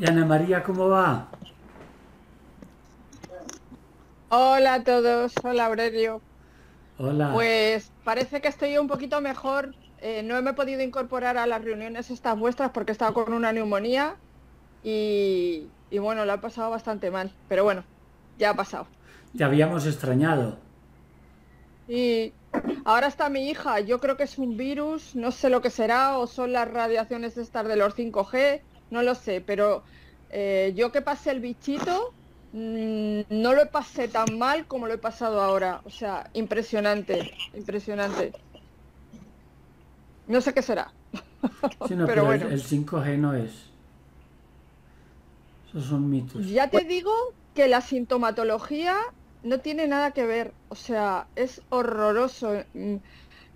¿Y Ana María cómo va? Hola a todos, hola Aurelio. Hola. Pues parece que estoy un poquito mejor. Eh, no me he podido incorporar a las reuniones estas vuestras porque he estado con una neumonía y, y bueno, lo he pasado bastante mal. Pero bueno, ya ha pasado. Te habíamos extrañado. Y ahora está mi hija, yo creo que es un virus, no sé lo que será, o son las radiaciones estas de los 5G, no lo sé, pero eh, yo que pasé el bichito, mm, no lo pasé tan mal como lo he pasado ahora. O sea, impresionante, impresionante. No sé qué será. Sí, no, pero pero bueno, el, el 5G no es. Esos son mitos. ya te digo que la sintomatología no tiene nada que ver. O sea, es horroroso. Mm,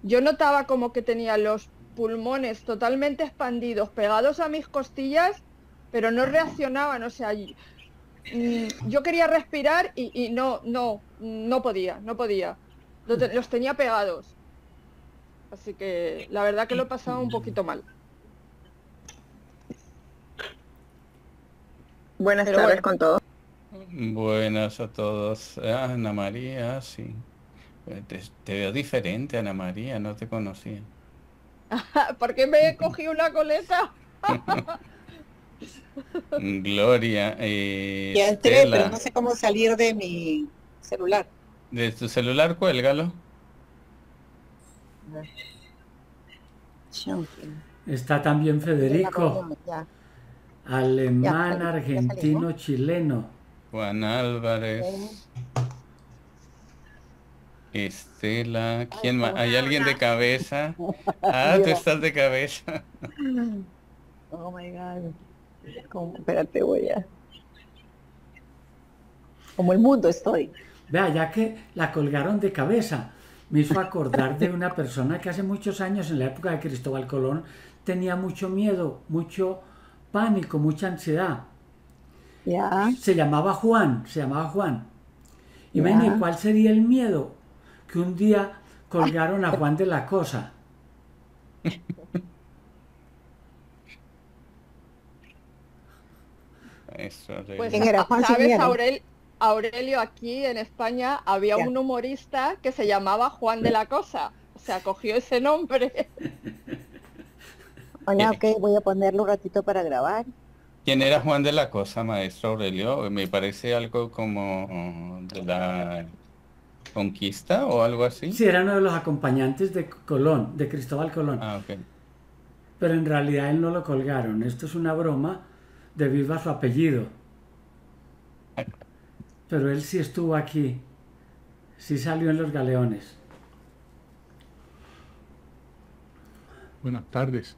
Yo notaba como que tenía los pulmones totalmente expandidos, pegados a mis costillas, pero no reaccionaban. O sea, yo quería respirar y, y no, no, no podía, no podía. Los tenía pegados. Así que la verdad que lo he pasado un poquito mal. Buenas Pero tardes bueno. con todos. Buenas a todos. Ah, Ana María, sí. Eh, Te, te veo diferente, Ana María, no te conocía. ¿Por qué me he cogido una coleta? Gloria, eh, Ya entré, pero no sé cómo salir de mi celular. de tu celular cuélgalo. Está también Federico, alemán, Ya, ya argentino, chileno. Juan Álvarez, Estela, ¿quién más? ¿Hay alguien de cabeza? Ah, tú estás de cabeza. Oh my God. Como- espérate, voy a. Como el mundo estoy. Vea, ya que la colgaron de cabeza, me hizo acordar de una persona que hace muchos años, en la época de Cristóbal Colón, tenía mucho miedo, mucho pánico, mucha ansiedad. Ya. Se llamaba Juan, se llamaba Juan. Imagínate, ¿cuál sería el miedo? Que un día colgaron a Juan de la Cosa. Eso, Aurelio. Pues, ¿Quién era? Juan ¿sabes. Aurel- Aurelio, aquí en España había Ya. un humorista que se llamaba Juan de la Cosa. O sea, cogió ese nombre. Hola, ok, voy a ponerlo un ratito para grabar. ¿Quién era Juan de la Cosa, maestro Aurelio? Me parece algo como de la conquista o algo así. Sí, era uno de los acompañantes de Colón, de Cristóbal Colón. Ah, ok. Pero en realidad él no lo colgaron. Esto es una broma debido a su apellido. Pero él sí estuvo aquí. Sí salió en los galeones. Buenas tardes.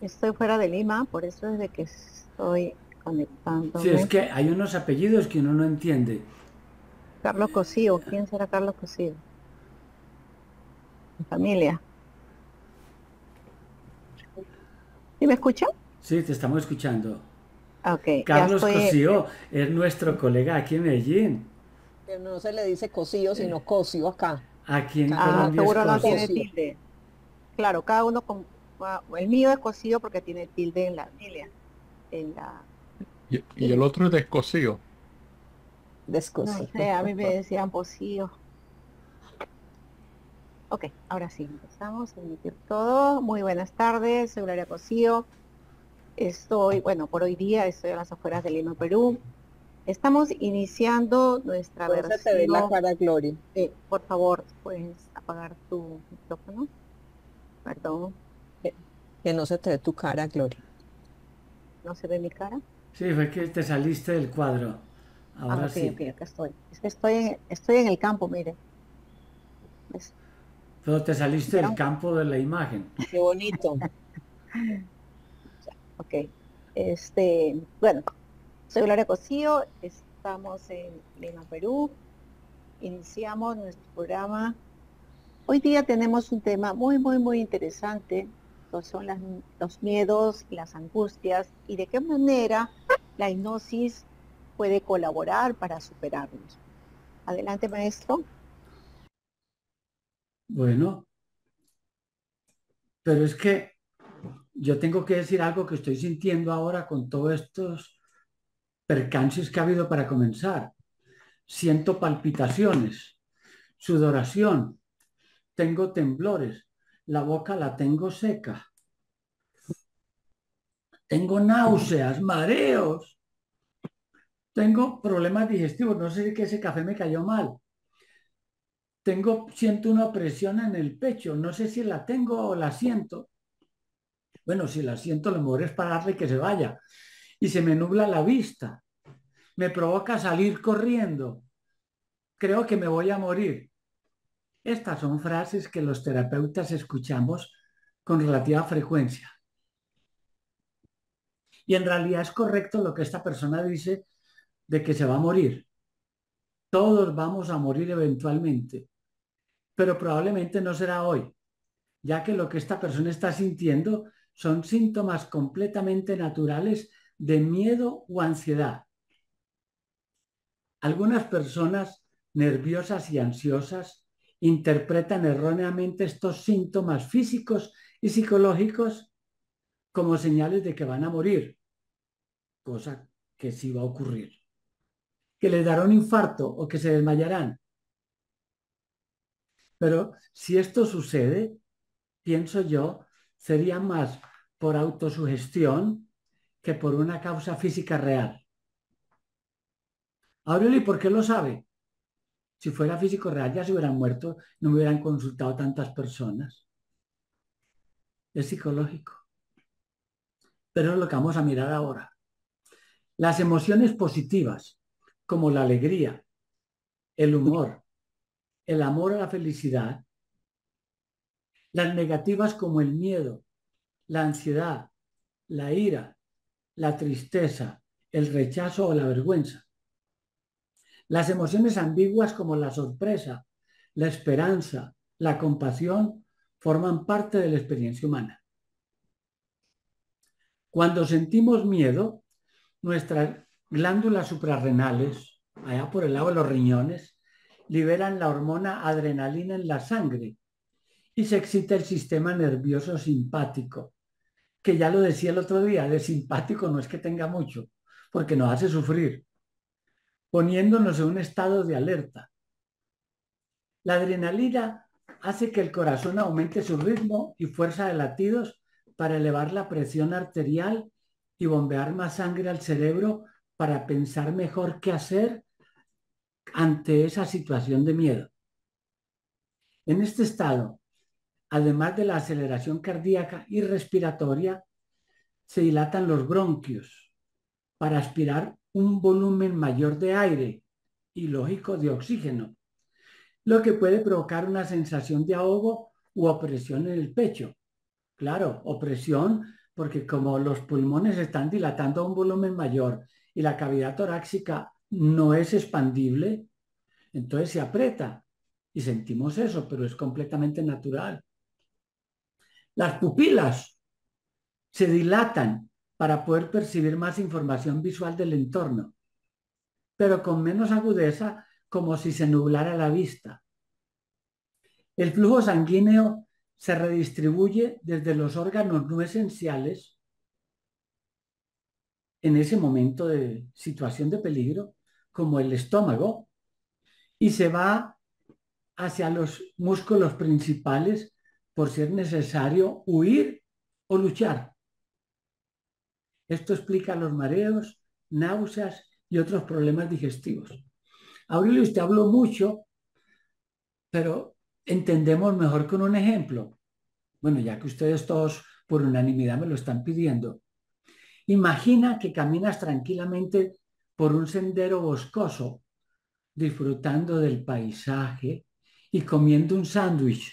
Estoy fuera de Lima, por eso es de que estoy conectándome. Sí, es que hay unos apellidos que uno no entiende. Carlos Cosío, ¿quién será Carlos Cosío? Mi familia. ¿Sí me escuchan? Sí, te estamos escuchando. Ok, ya Carlos estoy. Cosío es nuestro colega aquí en Medellín. No se le dice cosío, sino cosio acá. Aquí en Ah, Colombia es no Cosío. tiene Cosío. tilde. Claro, cada uno con ah, el mío es Cosío porque tiene tilde en la familia. En la Y, y el otro es de no sé, a mí me decían Pocío. Ok, ahora sí, empezamos a emitir todo. Muy buenas tardes, soy Gloria Cosío. Estoy, bueno, por hoy día estoy a las afueras de Lima, Perú. Estamos iniciando nuestra Por eso te ve la versión. cara Gloria. Eh, por favor, puedes apagar tu micrófono. Perdón, Que no se te ve tu cara, Gloria. no se ve mi cara. Sí, fue que te saliste del cuadro. Ahora ah, ok, sí. ok, acá estoy. Es que estoy en, estoy en el campo, mire. ¿Ves? Pero te saliste del campo de la imagen. Qué bonito. Ok. Este, bueno, soy Gloria Cosío, estamos en Lima, Perú. Iniciamos nuestro programa. Hoy día tenemos un tema muy, muy, muy interesante, que son las- los miedos y las angustias y de qué manera la hipnosis puede colaborar para superarlos. Adelante, maestro. Bueno, pero es que yo tengo que decir algo que estoy sintiendo ahora con todos estos percances que ha habido para comenzar. Siento palpitaciones, sudoración, tengo temblores, la boca la tengo seca, tengo náuseas, mareos, tengo problemas digestivos, no sé si ese café me cayó mal. Tengo, siento una presión en el pecho, no sé si la tengo o la siento. Bueno, si la siento, lo mejor es pararle que se vaya. Y se me nubla la vista. Me provoca salir corriendo. Creo que me voy a morir. Estas son frases que los terapeutas escuchamos con relativa frecuencia. Y en realidad es correcto lo que esta persona dice de que se va a morir. Todos vamos a morir eventualmente, pero probablemente no será hoy, ya que lo que esta persona está sintiendo son síntomas completamente naturales de miedo o ansiedad. Algunas personas nerviosas y ansiosas interpretan erróneamente estos síntomas físicos y psicológicos como señales de que van a morir, cosa que sí va a ocurrir. Que les dará un infarto o que se desmayarán. Pero si esto sucede, pienso yo, sería más por autosugestión que por una causa física real. Aureli, ¿por qué lo sabe? Si fuera físico real ya se hubieran muerto, no me hubieran consultado tantas personas. Es psicológico. Pero es lo que vamos a mirar ahora. Las emociones positivas, como la alegría, el humor, el amor a la felicidad. Las negativas como el miedo, la ansiedad, la ira, la tristeza, el rechazo o la vergüenza. Las emociones ambiguas como la sorpresa, la esperanza, la compasión forman parte de la experiencia humana. Cuando sentimos miedo, nuestras glándulas suprarrenales, allá por el lado de los riñones, liberan la hormona adrenalina en la sangre y se excita el sistema nervioso simpático, que ya lo decía el otro día, de simpático no es que tenga mucho, porque nos hace sufrir, poniéndonos en un estado de alerta. La adrenalina hace que el corazón aumente su ritmo y fuerza de latidos para elevar la presión arterial y bombear más sangre al cerebro para pensar mejor qué hacer ante esa situación de miedo. En este estado, además de la aceleración cardíaca y respiratoria, se dilatan los bronquios para aspirar un volumen mayor de aire y lógico de oxígeno, lo que puede provocar una sensación de ahogo u opresión en el pecho. Claro, opresión porque como los pulmones están dilatando a un volumen mayor y la cavidad torácica no es expandible, entonces se aprieta y sentimos eso, pero es completamente natural. Las pupilas se dilatan para poder percibir más información visual del entorno, pero con menos agudeza como si se nublara la vista. El flujo sanguíneo se redistribuye desde los órganos no esenciales en ese momento de situación de peligro, como el estómago, y se va hacia los músculos principales por ser necesario huir o luchar. Esto explica los mareos, náuseas y otros problemas digestivos. Aurelio, usted habló mucho, pero entendemos mejor con un ejemplo. Bueno, ya que ustedes todos por unanimidad me lo están pidiendo. Imagina que caminas tranquilamente por un sendero boscoso, disfrutando del paisaje y comiendo un sándwich.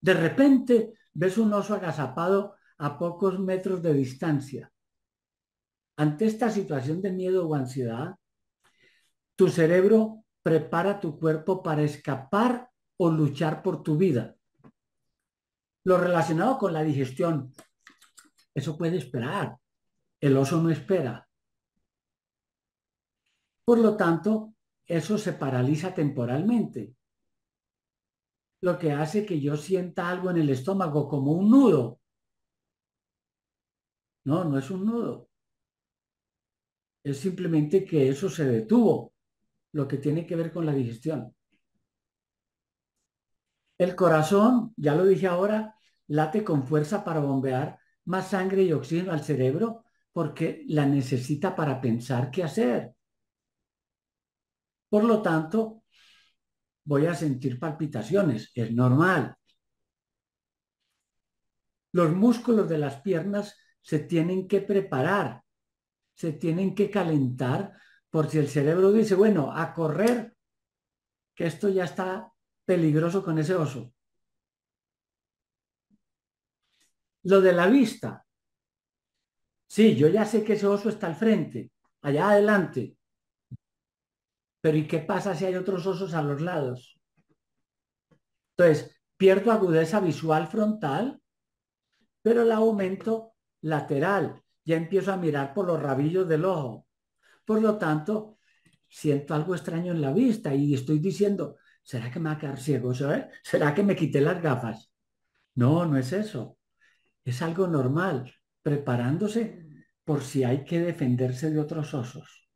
De repente ves un oso agazapado a pocos metros de distancia. Ante esta situación de miedo o ansiedad, tu cerebro prepara tu cuerpo para escapar o luchar por tu vida. Lo relacionado con la digestión, eso puede esperar. El oso no espera. Por lo tanto, eso se paraliza temporalmente. Lo que hace que yo sienta algo en el estómago como un nudo no, no es un nudo. Es simplemente que eso se detuvo, lo que tiene que ver con la digestión. El corazón, ya lo dije ahora, late con fuerza para bombear más sangre y oxígeno al cerebro porque la necesita para pensar qué hacer. Por lo tanto, voy a sentir palpitaciones, es normal. Los músculos de las piernas se tienen que preparar, se tienen que calentar por si el cerebro dice, bueno, a correr, que esto ya está peligroso con ese oso. Lo de la vista. Sí, yo ya sé que ese oso está al frente, allá adelante. Pero ¿y qué pasa si hay otros osos a los lados? Entonces, pierdo agudeza visual frontal, pero la aumento lateral. Ya empiezo a mirar por los rabillos del ojo. Por lo tanto, siento algo extraño en la vista y estoy diciendo, ¿será que me va a quedar ciego? ¿Será que me quité las gafas? No, no es eso. Es algo normal, preparándose por si hay que defenderse de otros osos.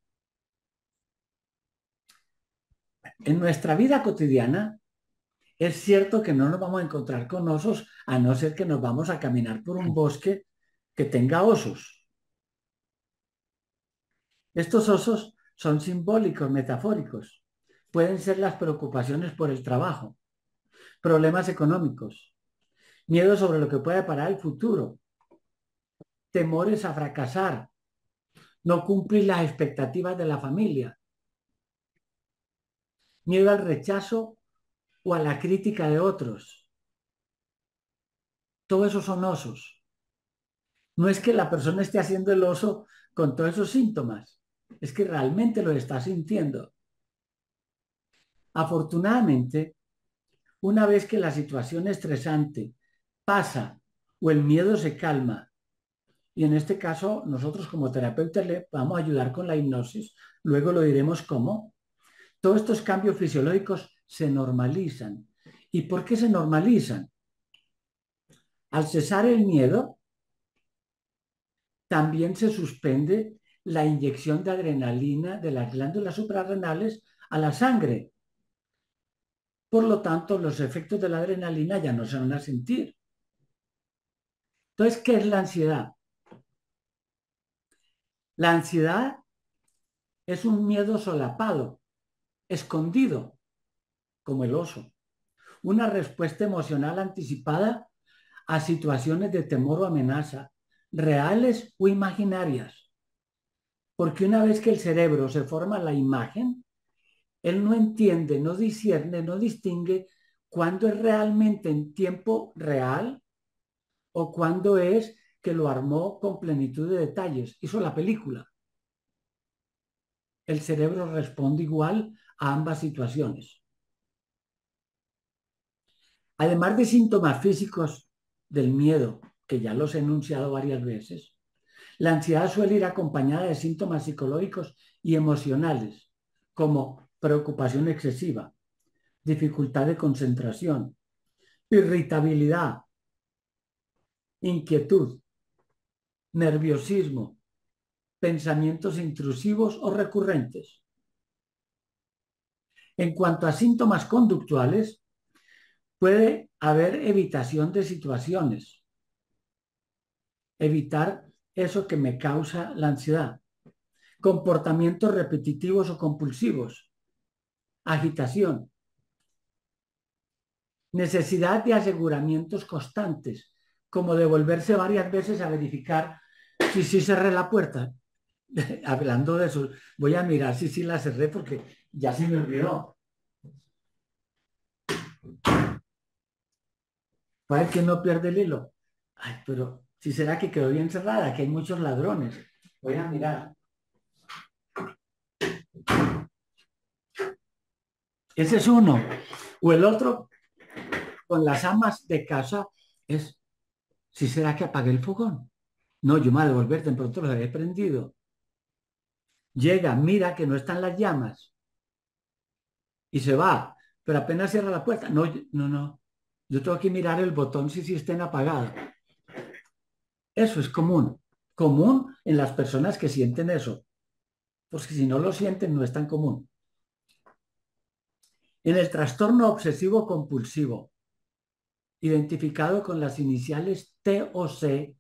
En nuestra vida cotidiana, es cierto que no nos vamos a encontrar con osos a no ser que nos vamos a caminar por un bosque que tenga osos. Estos osos son simbólicos, metafóricos. Pueden ser las preocupaciones por el trabajo, problemas económicos, miedo sobre lo que puede parar el futuro, temores a fracasar, no cumplir las expectativas de la familia, miedo al rechazo o a la crítica de otros. Todo eso son osos. No es que la persona esté haciendo el oso con todos esos síntomas, es que realmente lo está sintiendo. Afortunadamente, una vez que la situación estresante pasa o el miedo se calma, y en este caso nosotros como terapeutas le vamos a ayudar con la hipnosis, luego lo diremos cómo, todos estos cambios fisiológicos se normalizan. ¿Y por qué se normalizan? Al cesar el miedo, también se suspende la inyección de adrenalina de las glándulas suprarrenales a la sangre. Por lo tanto, los efectos de la adrenalina ya no se van a sentir. Entonces, ¿qué es la ansiedad? La ansiedad es un miedo solapado, escondido, como el oso. Una respuesta emocional anticipada a situaciones de temor o amenaza, reales o imaginarias. Porque una vez que el cerebro se forma la imagen, él no entiende, no discierne, no distingue cuándo es realmente en tiempo real o cuándo es que lo armó con plenitud de detalles. Hizo la película. El cerebro responde igual a ambas situaciones. Además de síntomas físicos del miedo, que ya los he enunciado varias veces, la ansiedad suele ir acompañada de síntomas psicológicos y emocionales, como preocupación excesiva, dificultad de concentración, irritabilidad, inquietud, nerviosismo, pensamientos intrusivos o recurrentes. En cuanto a síntomas conductuales, puede haber evitación de situaciones, evitar eso que me causa la ansiedad, comportamientos repetitivos o compulsivos, agitación, necesidad de aseguramientos constantes, como devolverse varias veces a verificar si sí cerré la puerta. Hablando de eso, voy a mirar si sí la cerré porque ya se me olvidó. Para que no pierde el hilo. Ay, pero si será que quedó bien cerrada, que hay muchos ladrones. Voy a mirar. Ese es uno. O el otro, con las amas de casa, es si será que apagué el fogón. No, yo me voy a devolver, de pronto lo había prendido. Llega, mira que no están las llamas y se va, pero apenas cierra la puerta. No, no, no. Yo tengo que mirar el botón si, si estén apagados. Eso es común. Común en las personas que sienten eso. porque si no lo sienten no es tan común. En el trastorno obsesivo compulsivo, identificado con las iniciales T o C,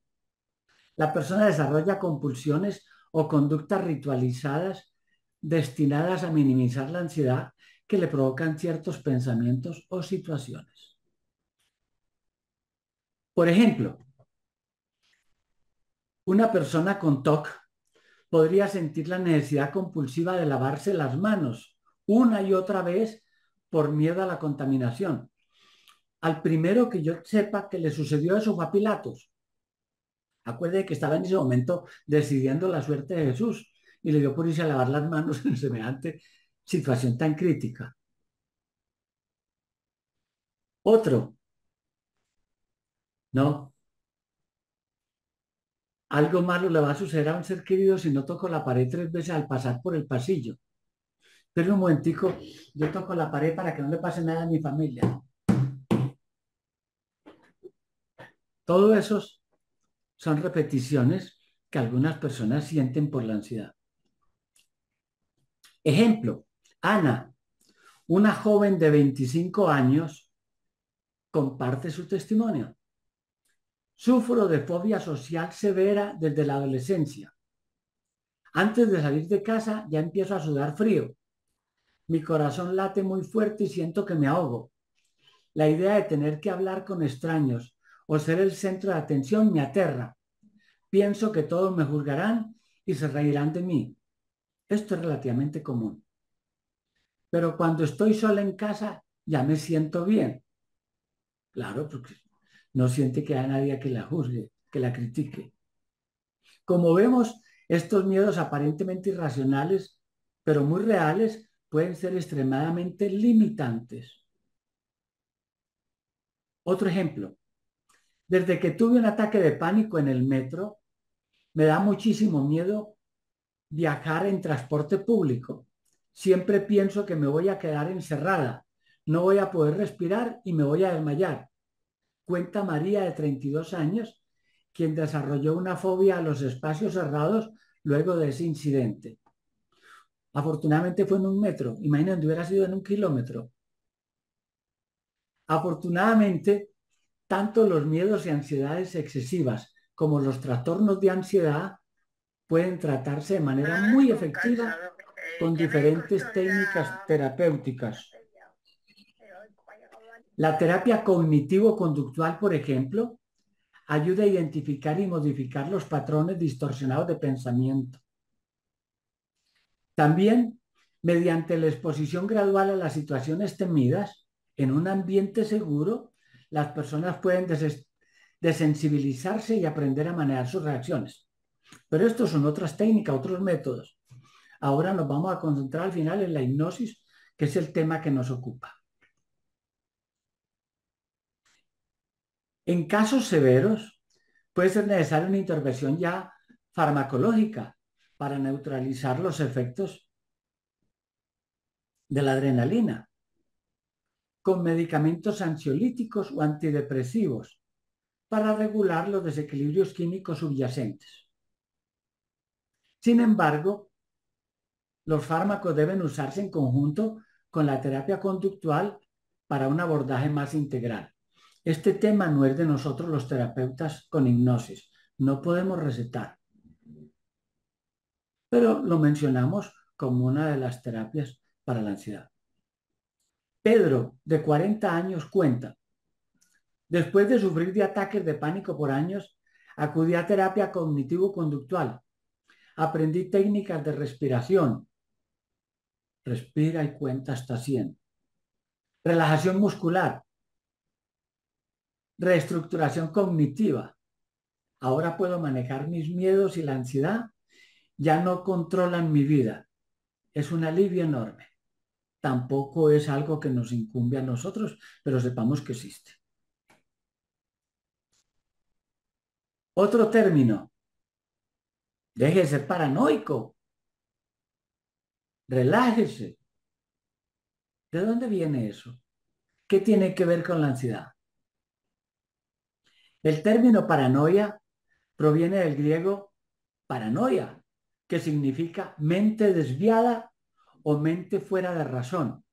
la persona desarrolla compulsiones o conductas ritualizadas destinadas a minimizar la ansiedad que le provocan ciertos pensamientos o situaciones. Por ejemplo, una persona con TOC podría sentir la necesidad compulsiva de lavarse las manos una y otra vez por miedo a la contaminación. Al primero que yo sepa que le sucedió eso fue a Pilatos. Acuerde que estaba en ese momento decidiendo la suerte de Jesús y le dio por irse a lavar las manos en semejante situación tan crítica. Otro. No. Algo malo le va a suceder a un ser querido si no toco la pared tres veces al pasar por el pasillo. Pero un momentico, yo toco la pared para que no le pase nada a mi familia. Todo esos son repeticiones que algunas personas sienten por la ansiedad. Ejemplo, Ana, una joven de 25 años, comparte su testimonio. Sufro de fobia social severa desde la adolescencia. Antes de salir de casa ya empiezo a sudar frío. Mi corazón late muy fuerte y siento que me ahogo. La idea de tener que hablar con extraños o ser el centro de atención me aterra. Pienso que todos me juzgarán y se reirán de mí. Esto es relativamente común. Pero cuando estoy sola en casa ya me siento bien. Claro, porque no siente que haya nadie que la juzgue, que la critique. Como vemos, estos miedos aparentemente irracionales, pero muy reales, pueden ser extremadamente limitantes. Otro ejemplo. Desde que tuve un ataque de pánico en el metro, me da muchísimo miedo viajar en transporte público. Siempre pienso que me voy a quedar encerrada, no voy a poder respirar y me voy a desmayar. Cuenta María de 32 años, quien desarrolló una fobia a los espacios cerrados luego de ese incidente. Afortunadamente fue en un metro. Imagínate, hubiera sido en un kilómetro. Afortunadamente, tanto los miedos y ansiedades excesivas como los trastornos de ansiedad pueden tratarse de manera muy efectiva con diferentes técnicas terapéuticas. La terapia cognitivo-conductual, por ejemplo, ayuda a identificar y modificar los patrones distorsionados de pensamiento. También, mediante la exposición gradual a las situaciones temidas, en un ambiente seguro, las personas pueden desensibilizarse y aprender a manejar sus reacciones. Pero estos son otras técnicas, otros métodos. Ahora nos vamos a concentrar al final en la hipnosis, que es el tema que nos ocupa. En casos severos, puede ser necesaria una intervención ya farmacológica para neutralizar los efectos de la adrenalina, con medicamentos ansiolíticos o antidepresivos para regular los desequilibrios químicos subyacentes. Sin embargo, los fármacos deben usarse en conjunto con la terapia conductual para un abordaje más integral. Este tema no es de nosotros los terapeutas con hipnosis. No podemos recetar. Pero lo mencionamos como una de las terapias para la ansiedad. Pedro, de 40 años, cuenta, después de sufrir de ataques de pánico por años, acudí a terapia cognitivo-conductual. Aprendí técnicas de respiración. Respira y cuenta hasta 100. Relajación muscular reestructuración cognitiva. Ahora puedo manejar mis miedos y la ansiedad. Ya no controlan mi vida. Es un alivio enorme. Tampoco es algo que nos incumbe a nosotros, pero sepamos que existe. Otro término. Deje de ser paranoico. Relájese. ¿De dónde viene eso? ¿Qué tiene que ver con la ansiedad? El término paranoia proviene del griego paranoia, que significa mente desviada o mente fuera de razón.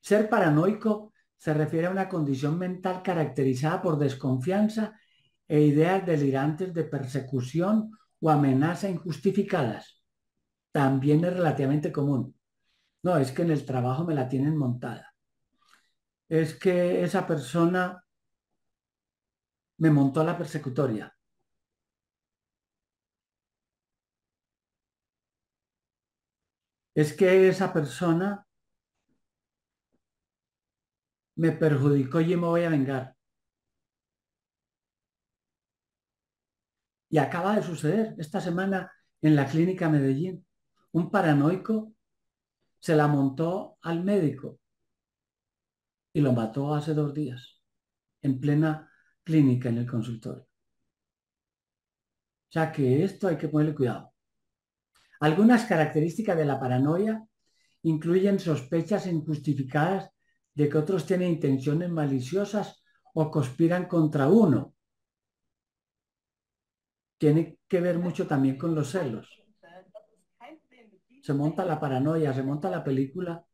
Ser paranoico se refiere a una condición mental caracterizada por desconfianza e ideas delirantes de persecución o amenaza injustificadas. También es relativamente común. No, es que en el trabajo me la tienen montada. Es que esa persona me montó la persecutoria. Es que esa persona me perjudicó y me voy a vengar. Y acaba de suceder esta semana en la clínica Medellín. Un paranoico se la montó al médico y lo mató hace dos días, en plena clínica en el consultorio. O sea que esto hay que ponerle cuidado. Algunas características de la paranoia incluyen sospechas injustificadas de que otros tienen intenciones maliciosas o conspiran contra uno. Tiene que ver mucho también con los celos. Se monta la paranoia, se monta la película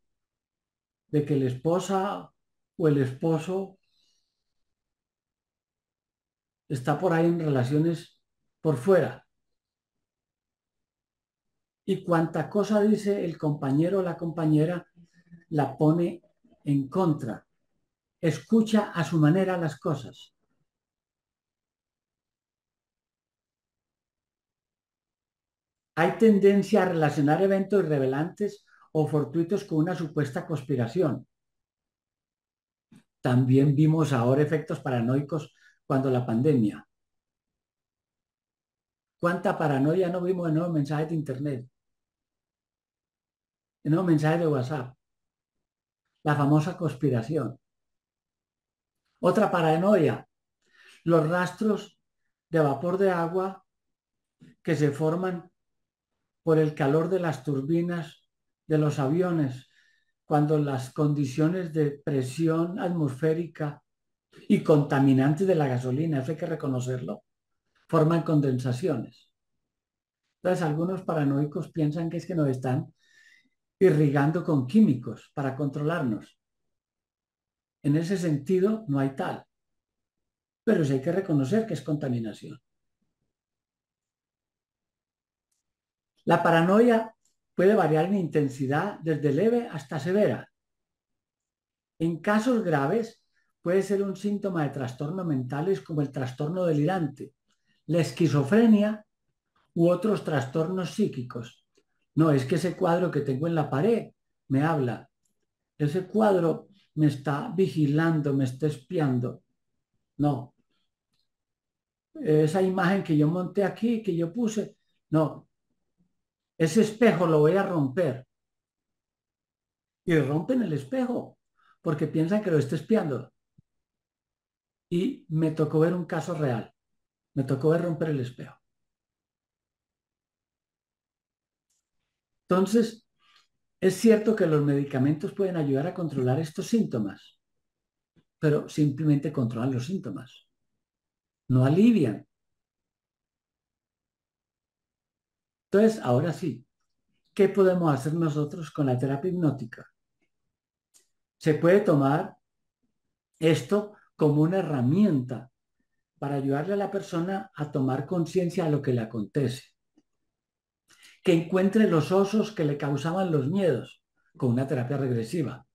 de que la esposa o el esposo está por ahí en relaciones por fuera. Y cuanta cosa dice el compañero o la compañera, la pone en contra. Escucha a su manera las cosas. Hay tendencia a relacionar eventos revelantes o fortuitos con una supuesta conspiración. También vimos ahora efectos paranoicos cuando la pandemia. ¿Cuánta paranoia no vimos en nuevos mensajes de Internet? En nuevos mensajes de WhatsApp. La famosa conspiración. Otra paranoia. Los rastros de vapor de agua que se forman por el calor de las turbinas de los aviones cuando las condiciones de presión atmosférica y contaminantes de la gasolina, eso hay que reconocerlo, forman condensaciones. Entonces algunos paranoicos piensan que es que nos están irrigando con químicos para controlarnos. En ese sentido no hay tal, pero sí hay que reconocer que es contaminación. La paranoia puede variar en intensidad desde leve hasta severa. En casos graves puede ser un síntoma de trastornos mentales como el trastorno delirante, la esquizofrenia u otros trastornos psíquicos. No, es que ese cuadro que tengo en la pared me habla. Ese cuadro me está vigilando, me está espiando. No. Esa imagen que yo monté aquí, que yo puse, no, ese espejo lo voy a romper. Y rompen el espejo porque piensan que lo está espiando. Y me tocó ver un caso real. Me tocó ver romper el espejo. Entonces, es cierto que los medicamentos pueden ayudar a controlar estos síntomas, pero simplemente controlan los síntomas. No alivian. Entonces, ahora sí, ¿qué podemos hacer nosotros con la terapia hipnótica? Se puede tomar esto como una herramienta para ayudarle a la persona a tomar conciencia de lo que le acontece. Que encuentre los osos que le causaban los miedos con una terapia regresiva.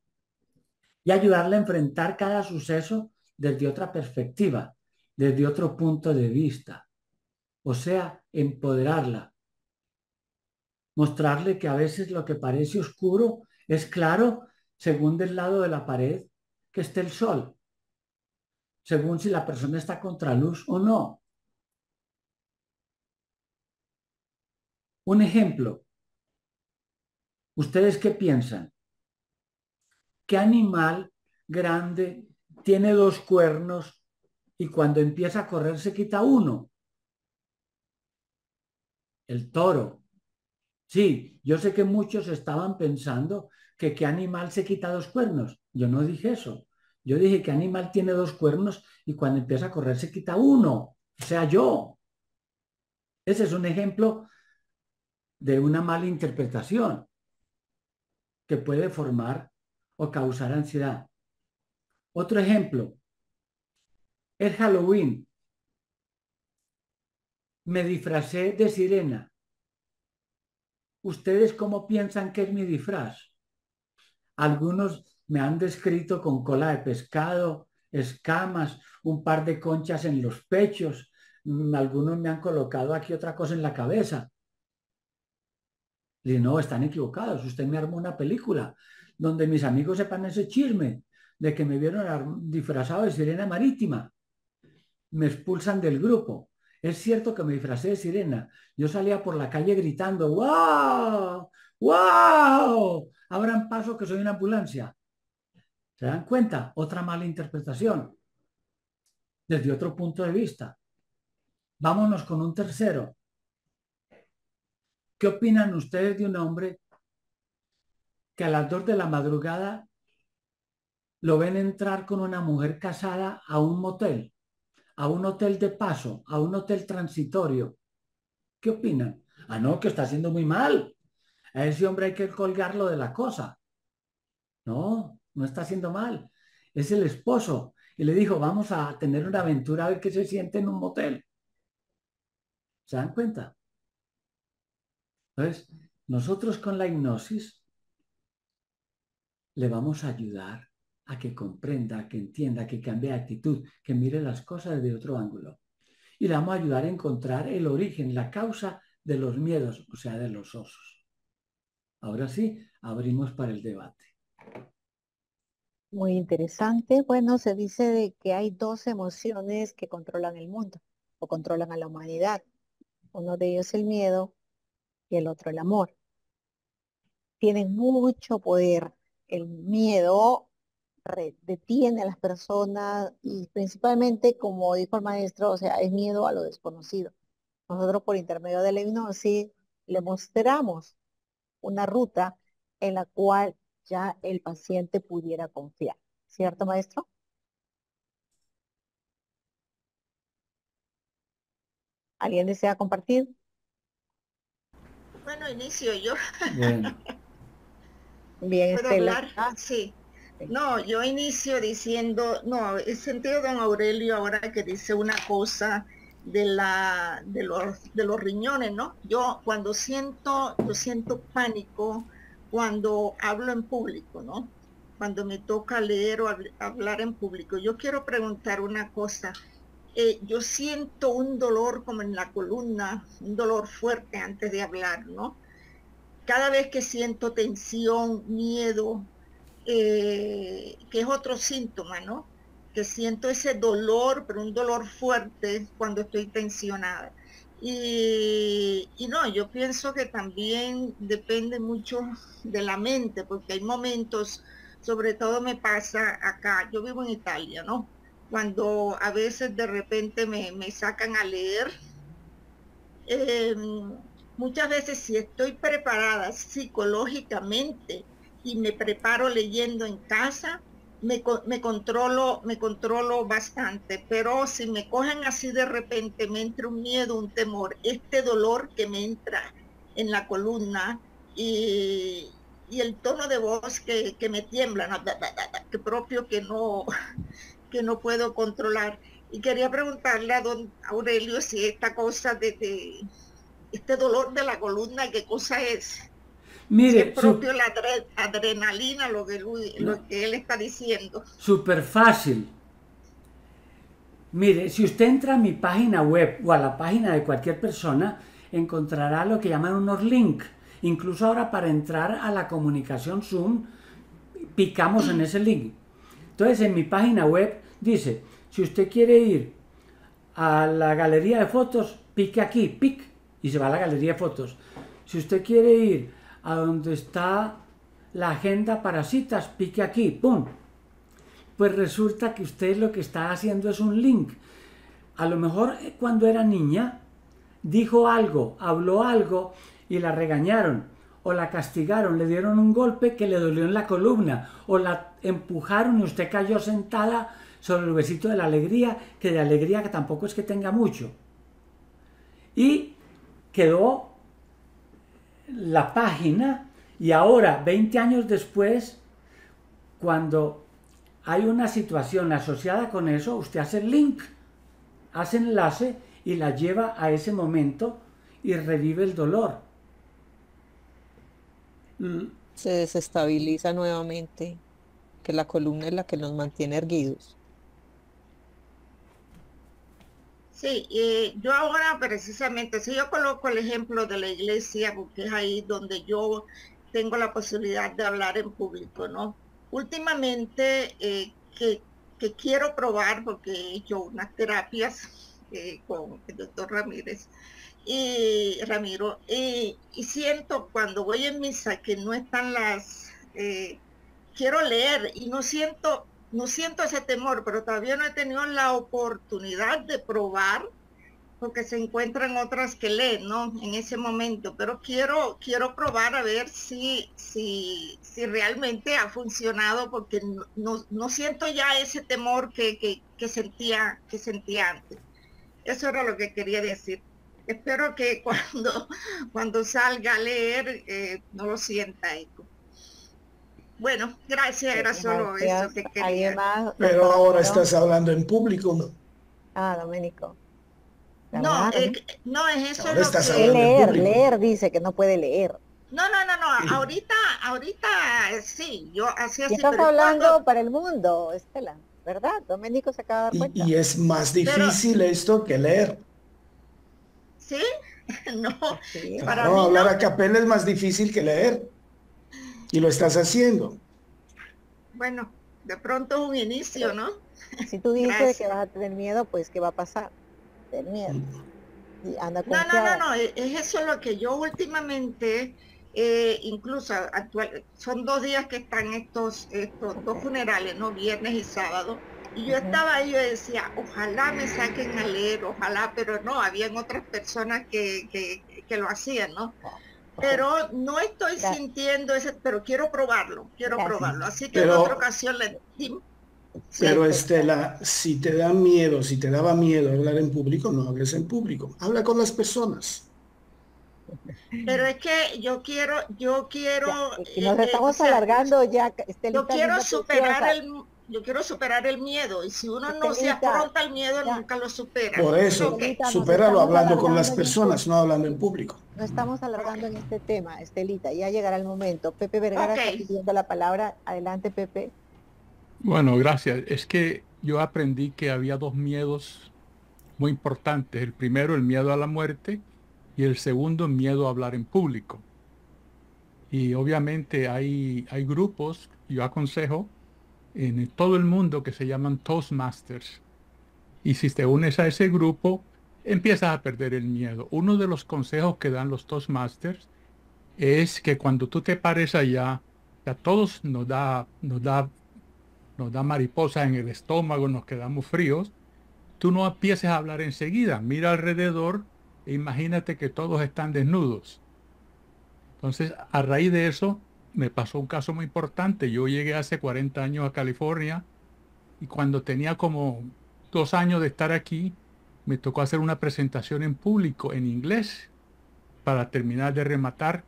Y ayudarle a enfrentar cada suceso desde otra perspectiva, desde otro punto de vista. O sea, empoderarla, mostrarle que a veces lo que parece oscuro es claro según del lado de la pared que esté el sol, según si la persona está contra luz o no. Un ejemplo. ¿Ustedes qué piensan? ¿Qué animal grande tiene dos cuernos y cuando empieza a correr se quita uno? El toro. Sí, yo sé que muchos estaban pensando que qué animal se quita dos cuernos. Yo no dije eso. Yo dije que animal tiene dos cuernos y cuando empieza a correr se quita uno. O sea, yo. Ese es un ejemplo de una mala interpretación que puede formar o causar ansiedad. Otro ejemplo, es Halloween. Me disfracé de sirena. ¿Ustedes cómo piensan que es mi disfraz? Algunos me han descrito con cola de pescado, escamas, un par de conchas en los pechos. Mm, Algunos me han colocado aquí otra cosa en la cabeza. Y no, están equivocados. Usted me armó una película donde mis amigos sepan ese chisme de que me vieron disfrazado de sirena marítima. Me expulsan del grupo. Es cierto que me disfracé de sirena. Yo salía por la calle gritando, ¡Wow! ¡Wow! Abran paso que soy una ambulancia. ¿Se dan cuenta? Otra mala interpretación. Desde otro punto de vista. Vámonos con un tercero. ¿Qué opinan ustedes de un hombre que a las dos de la madrugada lo ven entrar con una mujer casada a un motel, a un hotel de paso, a un hotel transitorio? ¿Qué opinan? Ah, no, que está haciendo muy mal. A ese hombre hay que colgarlo de la cosa. No, no está haciendo mal. Es el esposo. Y le dijo, vamos a tener una aventura a ver qué se siente en un motel. ¿Se dan cuenta? Entonces, nosotros con la hipnosis le vamos a ayudar a que comprenda, que entienda, que cambie de actitud, que mire las cosas desde otro ángulo. Y le vamos a ayudar a encontrar el origen, la causa de los miedos, o sea, de los osos. Ahora sí, abrimos para el debate. Muy interesante. Bueno, se dice de que hay dos emociones que controlan el mundo o controlan a la humanidad. Uno de ellos el miedo y el otro el amor. Tienen mucho poder. El miedo detiene a las personas y principalmente, como dijo el maestro, o sea, es miedo a lo desconocido. Nosotros por intermedio de la hipnosis le mostramos una ruta en la cual ya el paciente pudiera confiar. ¿Cierto, maestro? ¿Alguien desea compartir? Bueno, inicio yo. Bien, ¿Puedo Estela. hablar? Ah, Sí. No, yo inicio diciendo, no, he sentido don Aurelio ahora que dice una cosa de la de los de los riñones, ¿no? Yo cuando siento, yo siento pánico cuando hablo en público, ¿no? Cuando me toca leer o habl- hablar en público. Yo quiero preguntar una cosa. Eh, yo siento un dolor como en la columna, un dolor fuerte antes de hablar, ¿no? Cada vez que siento tensión, miedo, eh, que es otro síntoma, ¿no? Que siento ese dolor, pero un dolor fuerte cuando estoy tensionada. Y, y no, yo pienso que también depende mucho de la mente, porque hay momentos, sobre todo me pasa acá, yo vivo en Italia, ¿no? Cuando a veces de repente me, me sacan a leer, eh, muchas veces si estoy preparada psicológicamente y me preparo leyendo en casa, me, me controlo, me controlo bastante, pero si me cogen así de repente, me entra un miedo, un temor, este dolor que me entra en la columna y, y el tono de voz que, que me tiembla, que propio que no, que no puedo controlar. Y quería preguntarle a don Aurelio si esta cosa de, de este dolor de la columna, ¿qué cosa es? Si mire, es propio la adre- adrenalina, lo que, Luis- lo que él está diciendo. súper fácil. Mire, si usted entra a mi página web o a la página de cualquier persona, encontrará lo que llaman unos links. Incluso ahora para entrar a la comunicación Zoom, picamos en ese link. Entonces en mi página web dice, si usted quiere ir a la galería de fotos, pique aquí, pic, y se va a la galería de fotos. Si usted quiere ir a donde está la agenda para citas, pique aquí, pum. Pues resulta que usted lo que está haciendo es un link. A lo mejor eh, cuando era niña dijo algo, habló algo y la regañaron o la castigaron, le dieron un golpe que le dolió en la columna o la empujaron y usted cayó sentada sobre el besito de la alegría, que de alegría que tampoco es que tenga mucho. Y quedó la página y ahora, 20 años después, cuando hay una situación asociada con eso, usted hace link, hace enlace y la lleva a ese momento y revive el dolor. Se desestabiliza nuevamente, que la columna es la que nos mantiene erguidos. Sí, yo ahora precisamente, si yo coloco el ejemplo de la iglesia, porque es ahí donde yo tengo la posibilidad de hablar en público, ¿no? Últimamente, eh, que, que quiero probar, porque he hecho unas terapias eh, con el doctor Ramírez y Ramiro, y, siento cuando voy en misa que no están las, eh, quiero leer y no siento no siento ese temor, pero todavía no he tenido la oportunidad de probar, porque se encuentran otras que leen, ¿no? En ese momento, pero quiero, quiero probar a ver si, si, si realmente ha funcionado, porque no, no, no siento ya ese temor que, que, que, sentía, que sentía antes. Eso era lo que quería decir. Espero que cuando, cuando salga a leer eh, no lo sienta eco. Bueno, gracias, era solo eso que quería. ¿Alguien más? Pero ahora estás hablando en público. Ah, Domenico. No, eh, no es eso Ahora lo estás que... hablando en leer, leer, dice que no puede leer. No, no, no, no, ahorita, ahorita eh, sí, yo Y así, estás hablando cuando- para el mundo, Estela, ¿verdad? Domenico se acaba de dar cuenta. y es más Pero- difícil esto que leer. ¿Sí? no, Sí. para mí hablar no. a capela es más difícil que leer. Y lo estás haciendo. bueno, de pronto es un inicio, ¿no? Si tú dices Gracias. que vas a tener miedo, pues ¿qué va a pasar? Tener miedo. Y anda No, no, no, no, e- es eso lo que yo últimamente, eh, incluso actual, son dos días que están estos, estos dos funerales, ¿no? Viernes y sábado. Y yo estaba ahí, yo decía, ojalá me saquen a leer, ojalá, pero no, habían otras personas que, que, que lo hacían, ¿no? Pero no estoy Gracias. sintiendo ese, pero quiero probarlo, quiero Gracias. probarlo. Así que en otra ocasión le Sí, Pero Estela, si te da miedo, si te daba miedo hablar en público, no hables en público. Habla con las personas. pero es que yo quiero, yo quiero, Ya, y nos eh, eh, estamos o sea, alargando ya, Estelita. yo quiero superar preciosa. el yo quiero superar el miedo y si uno no se afronta el miedo ya. nunca lo supera. Por eso, Ok. Estelita, nos supéralo estamos hablando con las en personas, no hablando en público. No estamos alargando en este tema, Estelita, ya llegará el momento. Pepe Vergara Ok. está pidiendo la palabra. Adelante, Pepe. Bueno, gracias. Es que yo aprendí que había dos miedos muy importantes. El primero, el miedo a la muerte, y el segundo, miedo a hablar en público. Y obviamente hay, hay grupos, yo aconsejo, en todo el mundo que se llaman Toastmasters. Y si te unes a ese grupo, empiezas a perder el miedo. Uno de los consejos que dan los Toastmasters es que cuando tú te pares allá, a todos nos da, nos da nos da mariposas en el estómago, nos quedamos fríos, tú no empieces a hablar enseguida, mira alrededor e imagínate que todos están desnudos. Entonces, a raíz de eso, me pasó un caso muy importante. Yo llegué hace 40 años a California y cuando tenía como dos años de estar aquí, me tocó hacer una presentación en público en inglés para terminar de rematar,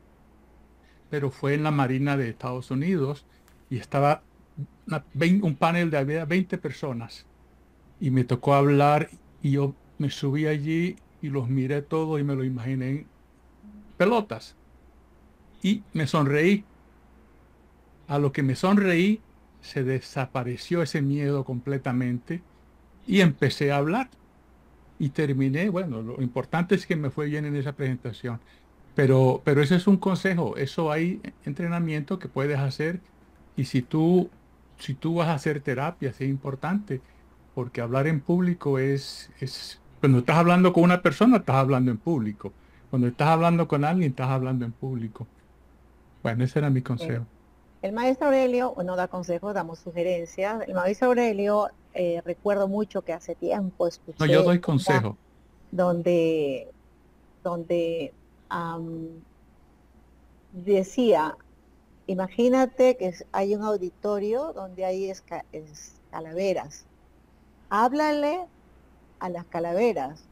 pero fue en la Marina de Estados Unidos y estaba un panel de había 20 personas y me tocó hablar y yo me subí allí y los miré todos y me lo imaginé en pelotas y me sonreí. A lo que me sonreí se desapareció ese miedo completamente y empecé a hablar y terminé, bueno, lo importante es que me fue bien en esa presentación. Pero, pero ese es un consejo, eso hay entrenamiento que puedes hacer y si tú, si tú vas a hacer terapia, es importante, porque hablar en público es, es, cuando estás hablando con una persona, estás hablando en público. Cuando estás hablando con alguien, estás hablando en público. Bueno, ese era mi consejo. El maestro Aurelio no da consejos, damos sugerencias. El maestro Aurelio, eh, recuerdo mucho que hace tiempo escuché No, yo doy consejo. donde, donde decía, imagínate que hay un auditorio donde hay esca- es- calaveras. Háblale a las calaveras.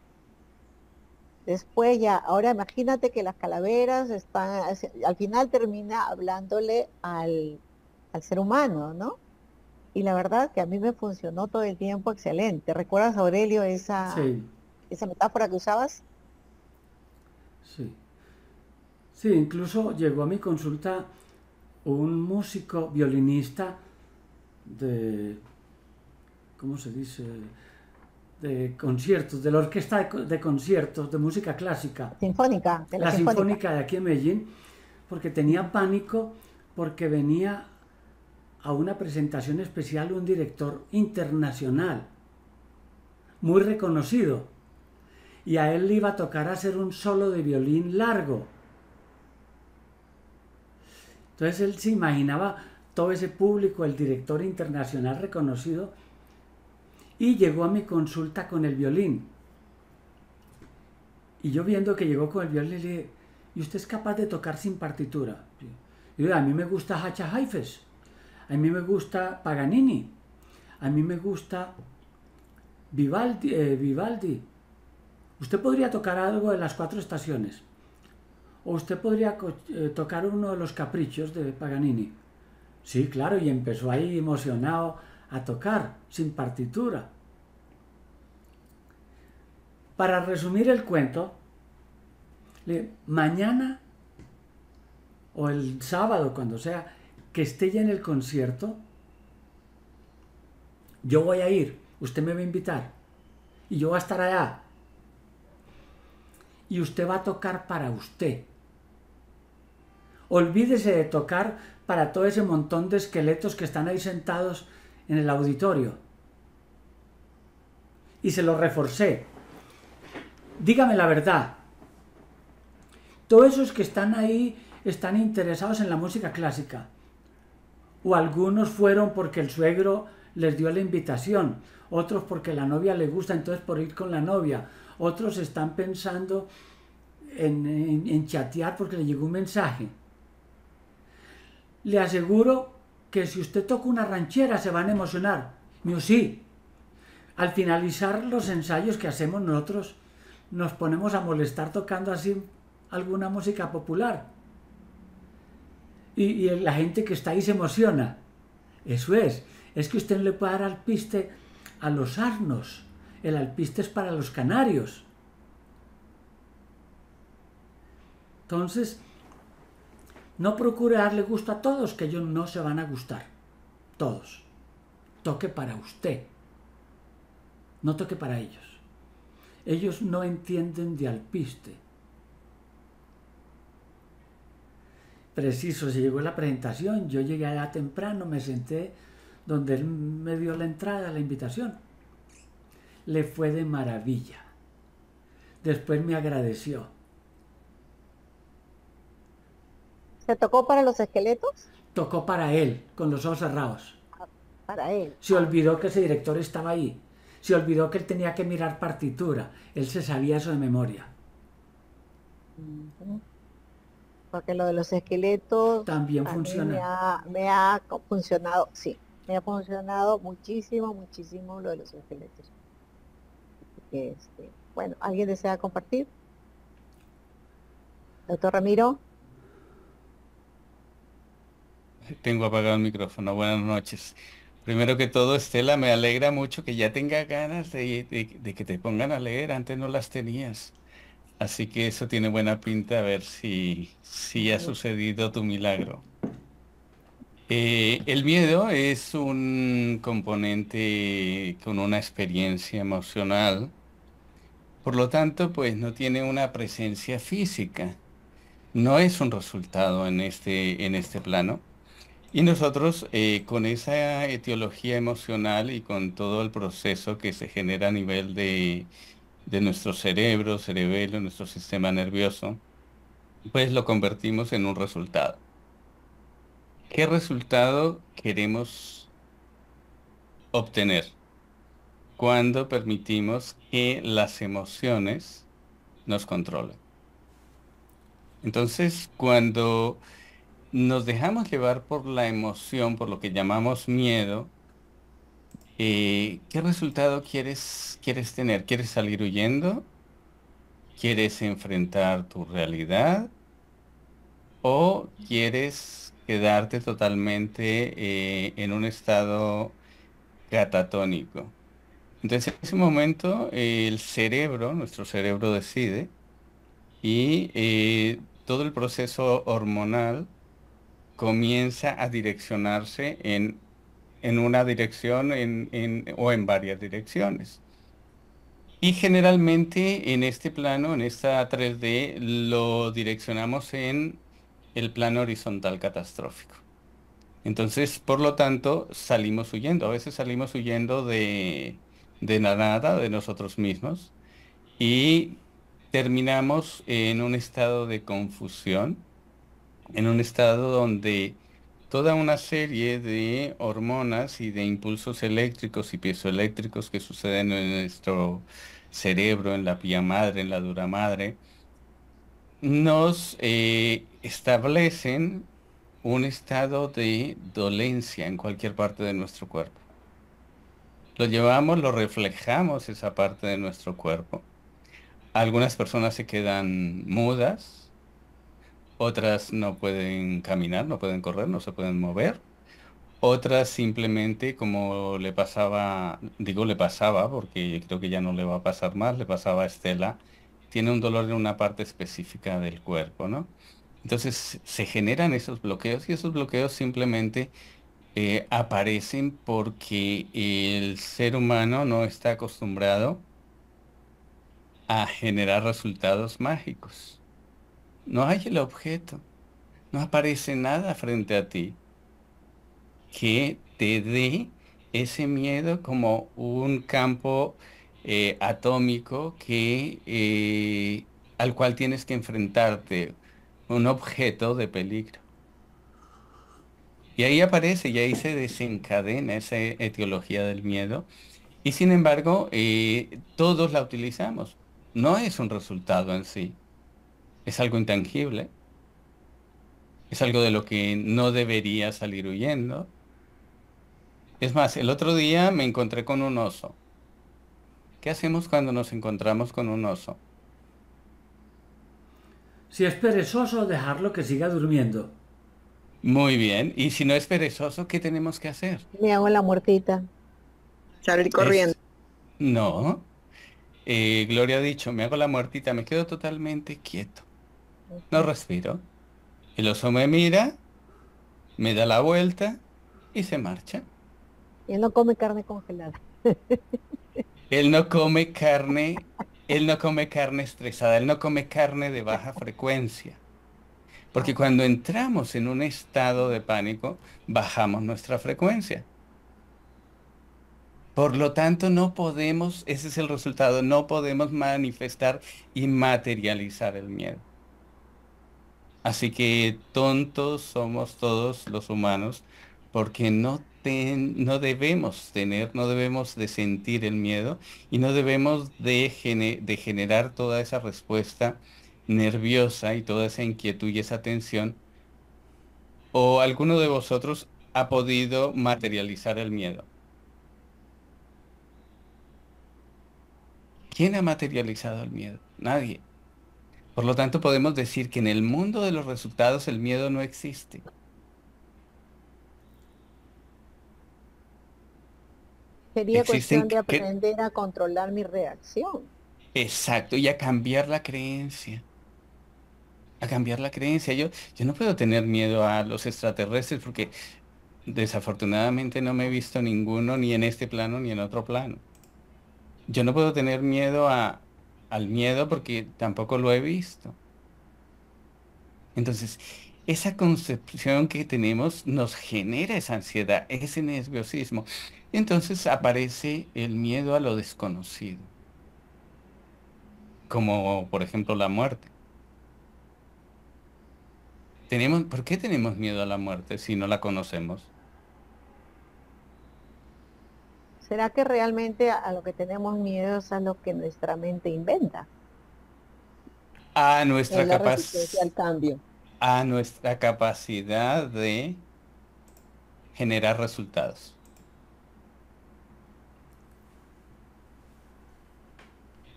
Después ya, ahora imagínate que las calaveras están, al final termina hablándole al, al ser humano, ¿no? Y la verdad que a mí me funcionó todo el tiempo excelente. ¿Recuerdas, Aurelio, esa, esa metáfora que usabas? Sí. Sí, incluso llegó a mi consulta un músico violinista de, ¿cómo se dice? De conciertos, de la orquesta de, conciertos de música clásica. Sinfónica, de la, sinfónica. de aquí en Medellín, porque tenía pánico porque venía a una presentación especial un director internacional, muy reconocido, y a él le iba a tocar hacer un solo de violín largo. Entonces él se imaginaba todo ese público, el director internacional reconocido, y llegó a mi consulta con el violín. Y yo viendo que llegó con el violín, le dije, ¿y usted es capaz de tocar sin partitura? Y yo, a mí me gusta Hacha Haifes, a mí me gusta Paganini, a mí me gusta Vivaldi, eh, Vivaldi. Usted podría tocar algo de las cuatro estaciones. O usted podría eh, tocar uno de los caprichos de Paganini. Sí, claro, y empezó ahí emocionado a tocar, sin partitura. Para resumir el cuento, mañana o el sábado, cuando sea, que esté ya en el concierto, yo voy a ir, usted me va a invitar y yo voy a estar allá. Y usted va a tocar para usted. Olvídese de tocar para todo ese montón de esqueletos que están ahí sentados en el auditorio. Y se lo reforcé. Dígame la verdad. Todos esos que están ahí están interesados en la música clásica. O algunos fueron porque el suegro les dio la invitación, otros porque la novia le gusta, entonces por ir con la novia, otros están pensando en, en chatear porque le llegó un mensaje le aseguro que si usted toca una ranchera se van a emocionar. Mío, sí. Al finalizar los ensayos que hacemos nosotros, nos ponemos a molestar tocando así alguna música popular. Y, la gente que está ahí se emociona. Eso es. Es que usted no le puede dar alpiste a los asnos. El alpiste es para los canarios. Entonces, no procure darle gusto a todos, que ellos no se van a gustar. Todos. Toque para usted. No toque para ellos. Ellos no entienden de alpiste. Preciso, se llegó la presentación, yo llegué allá temprano, me senté donde él me dio la entrada, la invitación. Le fue de maravilla. Después me agradeció ¿Se tocó para los esqueletos? Tocó para él, con los ojos cerrados. Ah, para él. Se olvidó que ese director estaba ahí. Se olvidó que él tenía que mirar partitura. Él se sabía eso de memoria. Porque lo de los esqueletos también funciona. Me ha, funcionado, sí, me ha funcionado muchísimo, muchísimo lo de los esqueletos. Este, bueno, ¿alguien desea compartir? Doctor Ramiro. Tengo apagado el micrófono. Buenas noches. Primero que todo, Estela, me alegra mucho que ya tenga ganas de, que te pongan a leer. Antes no las tenías. Así que eso tiene buena pinta a ver si, si ha sucedido tu milagro. Eh, el miedo es un componente con una experiencia emocional. Por lo tanto, pues no tiene una presencia física. No es un resultado en este, en este plano y nosotros eh, con esa etiología emocional y con todo el proceso que se genera a nivel de, nuestro cerebro, cerebelo, nuestro sistema nervioso, pues lo convertimos en un resultado. ¿Qué resultado queremos obtener cuando permitimos que las emociones nos controlen? Entonces, cuando nos dejamos llevar por la emoción, por lo que llamamos miedo, eh, ¿qué resultado quieres, quieres tener? ¿Quieres salir huyendo? ¿Quieres enfrentar tu realidad o quieres quedarte totalmente eh, en un estado catatónico? Entonces, en ese momento, el cerebro, nuestro cerebro decide y eh, todo el proceso hormonal comienza a direccionarse en, una dirección o en varias direcciones. Y generalmente en este plano, en esta 3D, lo direccionamos en el plano horizontal catastrófico. Entonces, por lo tanto, salimos huyendo. A veces salimos huyendo de, de la nada, de nosotros mismos, y terminamos en un estado de confusión, en un estado donde toda una serie de hormonas y de impulsos eléctricos y piezoeléctricos que suceden en nuestro cerebro, en la pía madre, en la dura madre, nos eh, establecen un estado de dolencia en cualquier parte de nuestro cuerpo. Lo llevamos, lo reflejamos esa parte de nuestro cuerpo. Algunas personas se quedan mudas, otras no pueden caminar, no pueden correr, no se pueden mover. Otras simplemente, como le pasaba, digo le pasaba, porque creo que ya no le va a pasar más, le pasaba a Estela, tiene un dolor en una parte específica del cuerpo, ¿no? Entonces se generan esos bloqueos y esos bloqueos simplemente eh, aparecen porque el ser humano no está acostumbrado a generar resultados mágicos. No hay el objeto. No aparece nada frente a ti que te dé ese miedo como un campo eh, atómico que, eh, al cual tienes que enfrentarte, un objeto de peligro. Y ahí aparece y ahí se desencadena esa etiología del miedo. Y sin embargo, eh, todos la utilizamos. No es un resultado en sí es algo intangible, es algo de lo que no debería salir huyendo. Es más, el otro día me encontré con un oso. ¿Qué hacemos cuando nos encontramos con un oso? Si es perezoso, dejarlo que siga durmiendo. Muy bien. Y si no es perezoso, ¿qué tenemos que hacer? Me hago la muertita. Salir corriendo. No. Eh, Gloria ha dicho, me hago la muertita, me quedo totalmente quieto. No respiro. El oso me mira, me da la vuelta y se marcha. Y él no come carne congelada. él no come carne, él no come carne estresada, él no come carne de baja frecuencia. Porque cuando entramos en un estado de pánico, bajamos nuestra frecuencia. Por lo tanto, no podemos, ese es el resultado, no podemos manifestar y materializar el miedo. Así que tontos somos todos los humanos porque no, no debemos tener, no debemos de sentir el miedo y no debemos de, de generar toda esa respuesta nerviosa y toda esa inquietud y esa tensión. ¿O alguno de vosotros ha podido materializar el miedo? ¿Quién ha materializado el miedo? Nadie. Por lo tanto, podemos decir que en el mundo de los resultados el miedo no existe. Sería cuestión de aprender a controlar mi reacción. Exacto, y a cambiar la creencia. A cambiar la creencia. Yo, yo no puedo tener miedo a los extraterrestres porque desafortunadamente no me he visto ninguno ni en este plano ni en otro plano. Yo no puedo tener miedo a, al miedo porque tampoco lo he visto. Entonces, esa concepción que tenemos nos genera esa ansiedad, ese nerviosismo. Entonces aparece el miedo a lo desconocido, como por ejemplo la muerte. Tenemos, ¿Por qué tenemos miedo a la muerte si no la conocemos? ¿Será que realmente a, lo que tenemos miedo es a lo que nuestra mente inventa? A nuestra capacidad. al cambio. A nuestra capacidad de generar resultados.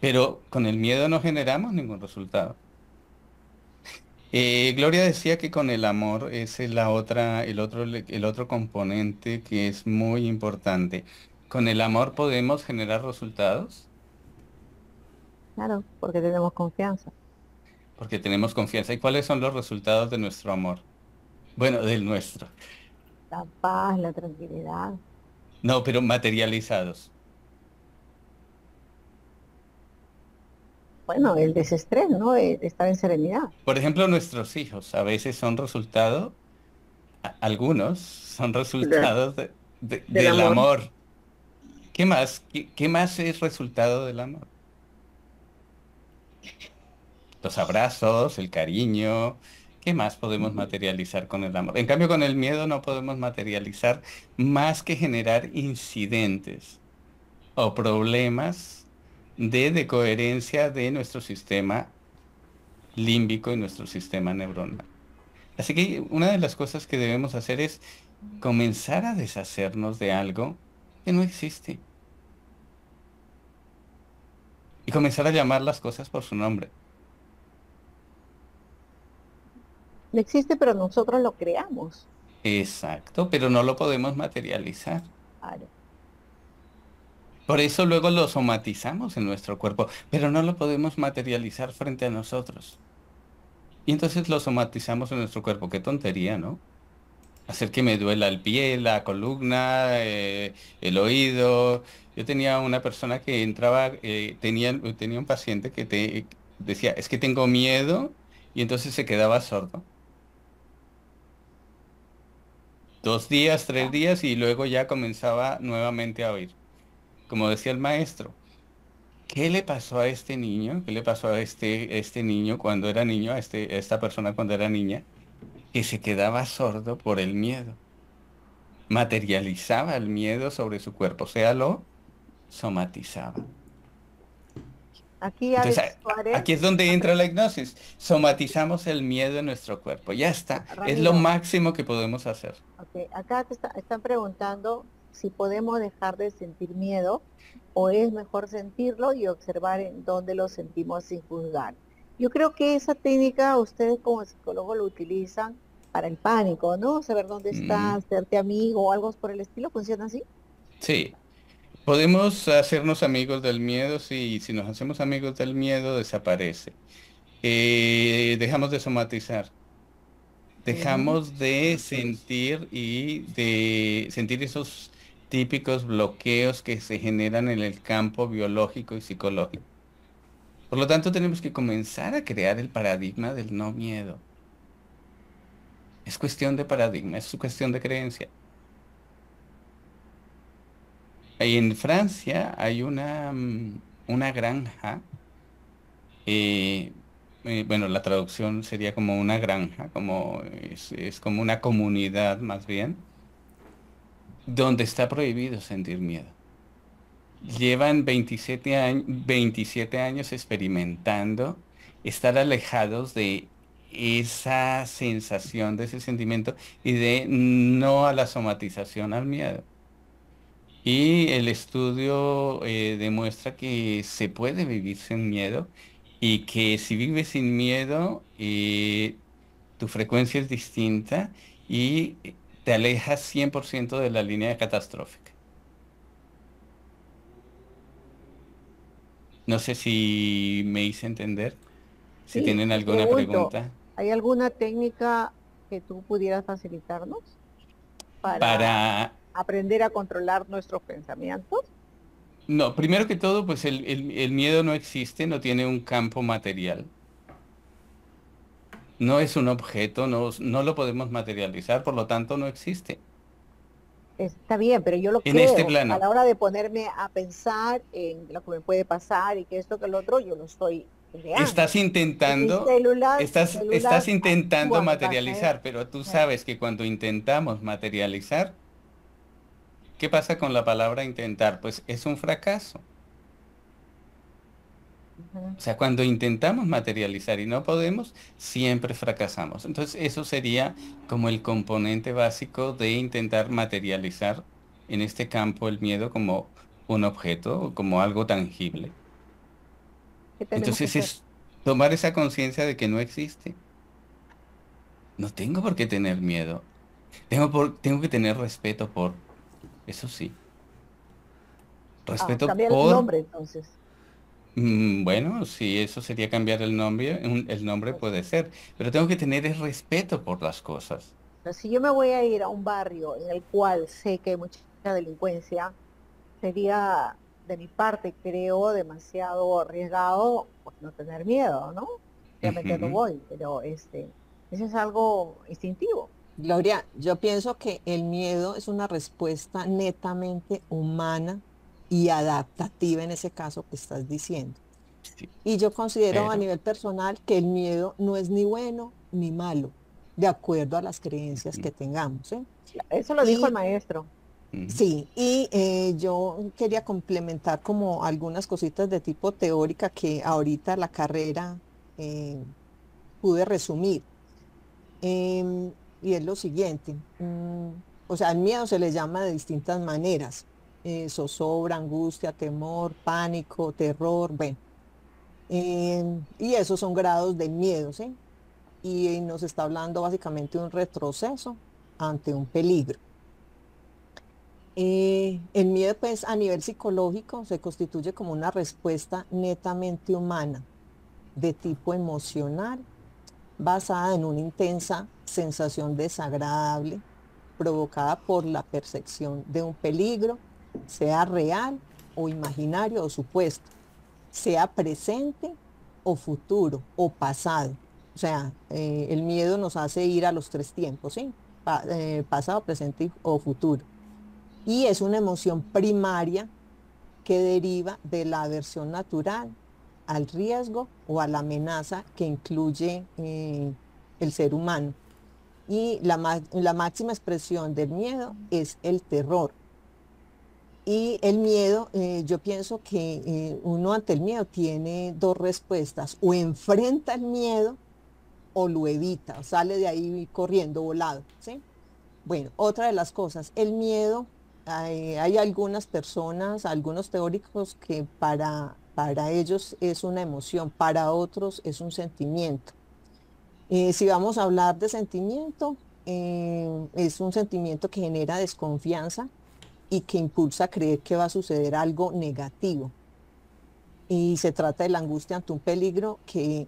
Pero con el miedo no generamos ningún resultado. Eh, Gloria decía que con el amor es la otra, el otro, el otro componente que es muy importante. ¿Con el amor podemos generar resultados? Claro, porque tenemos confianza. Porque tenemos confianza. ¿Y cuáles son los resultados de nuestro amor? Bueno, del nuestro. La paz, la tranquilidad. No, pero materializados. Bueno, el desestrés, ¿no? estar en serenidad. Por ejemplo, nuestros hijos a veces son resultado, algunos son resultados del, amor. ¿Qué más? ¿Qué, más es resultado del amor? Los abrazos, el cariño, ¿qué más podemos materializar con el amor? En cambio, con el miedo no podemos materializar más que generar incidentes o problemas de decoherencia de nuestro sistema límbico y nuestro sistema neuronal. Así que una de las cosas que debemos hacer es comenzar a deshacernos de algo que no existe. Y comenzar a llamar las cosas por su nombre. No existe, pero nosotros lo creamos. Exacto, pero no lo podemos materializar. Por eso luego lo somatizamos en nuestro cuerpo, pero no lo podemos materializar frente a nosotros. Y entonces lo somatizamos en nuestro cuerpo. Qué tontería, ¿no? Hacer que me duela el pie, la columna, eh, el oído. Yo tenía una persona que entraba, eh, tenía, tenía un paciente que te decía, es que tengo miedo, y entonces se quedaba sordo. Dos días, tres días, y luego ya comenzaba nuevamente a oír como decía el maestro, ¿qué le pasó a este niño? ¿Qué le pasó a este, este niño cuando era niño, a, este, esta persona cuando era niña? Que se quedaba sordo por el miedo. Materializaba el miedo sobre su cuerpo, o sea, lo somatizaba. Aquí, aquí es donde entra la hipnosis. Somatizamos el miedo en nuestro cuerpo. Ya está. es lo máximo que podemos hacer. Acá te están preguntando si podemos dejar de sentir miedo o es mejor sentirlo y observar en dónde lo sentimos sin juzgar. Yo creo que esa técnica ustedes como psicólogos lo utilizan para el pánico, ¿no? Saber dónde estás, hacerte amigo o algo por el estilo, ¿funciona así? Sí. Podemos hacernos amigos del miedo si, si nos hacemos amigos del miedo desaparece. Eh, dejamos de somatizar dejamos de sentir y de sentir esos típicos bloqueos que se generan en el campo biológico y psicológico. Por lo tanto, tenemos que comenzar a crear el paradigma del no miedo. Es cuestión de paradigma, es cuestión de creencia. En Francia hay una, mm, una granja, eh, eh, bueno, la traducción sería como una granja, como es como una comunidad más bien, donde está prohibido sentir miedo. Llevan 27, años, 27 años experimentando estar alejados de esa sensación, de ese sentimiento y de no a la somatización al miedo. Y el estudio eh, demuestra que se puede vivir sin miedo y que si vives sin miedo, eh, tu frecuencia es distinta y te alejas 100% de la línea catastrófica. No sé si me hice entender. Si tienen alguna pregunta. ¿Hay alguna técnica que tú pudieras facilitarnos para, aprender a controlar nuestros pensamientos? No, primero que todo, pues el miedo no existe, no tiene un campo material no es un objeto, no, no lo podemos materializar, por lo tanto no existe. Está bien, pero yo lo en este plano. a la hora de ponerme a pensar en lo que me puede pasar y que esto que lo otro, yo lo estoy creando. Estás intentando, estás, estás intentando materializar, pero tú sabes que cuando intentamos materializar, ¿qué pasa con la palabra intentar? Pues es un fracaso. O sea, cuando intentamos materializar y no podemos, siempre fracasamos. Entonces, eso sería como el componente básico de intentar materializar en este campo el miedo como un objeto, como algo tangible. Entonces es tomar esa conciencia de que no existe. No tengo por qué tener miedo. Tengo, por, tengo que tener respeto por, eso sí. Ah, Respeto cambiar por... el nombre entonces. Mm, Bueno, si eso sería cambiar el nombre, un- el nombre puede ser, pero tengo que tener el respeto por las cosas. Pero si yo me voy a ir a un barrio en el cual sé que hay mucha delincuencia, sería de mi parte, creo, demasiado arriesgado pues, no tener miedo, ¿no? Obviamente no Ujú. voy, pero este, eso es algo instintivo. Gloria, yo pienso que el miedo es una respuesta netamente humana y adaptativa en ese caso que estás diciendo. Sí, Y yo considero a nivel personal que el miedo no es ni bueno ni malo, de acuerdo a las creencias que tengamos. ¿eh? Eso lo dijo Y- el maestro. Sí, y eh, yo quería complementar como algunas cositas de tipo teórica que ahorita la carrera eh, pude resumir. Em, y es lo siguiente, mm, o sea, el miedo se le llama de distintas maneras, eh, zozobra, angustia, temor, pánico, terror, bueno. Em, y esos son grados de miedo, ¿sí? Y nos está hablando básicamente de un retroceso ante un peligro. Eh, el miedo, pues, a nivel psicológico se constituye como una respuesta netamente humana, de tipo emocional, basada en una intensa sensación desagradable provocada por la percepción de un peligro, sea real o imaginario o supuesto, sea presente o futuro o pasado. O sea, eh, el miedo nos hace ir a los tres tiempos, ¿sí? Eh, pasado, presente o futuro y es una emoción primaria que deriva de la aversión natural al riesgo o a la amenaza que incluye eh, el ser humano. Y la, la máxima expresión del miedo es el terror. Y el miedo, eh, yo pienso que eh, uno ante el miedo tiene dos respuestas, o enfrenta el miedo o lo evita, o sale de ahí corriendo, volado, ¿sí? Bueno, otra de las cosas, el miedo, hay, algunas personas, algunos teóricos que para, para ellos es una emoción, para otros es un sentimiento. Eh, si vamos a hablar de sentimiento, es un sentimiento que genera desconfianza y que impulsa a creer que va a suceder algo negativo. Y se trata de la angustia ante un peligro que,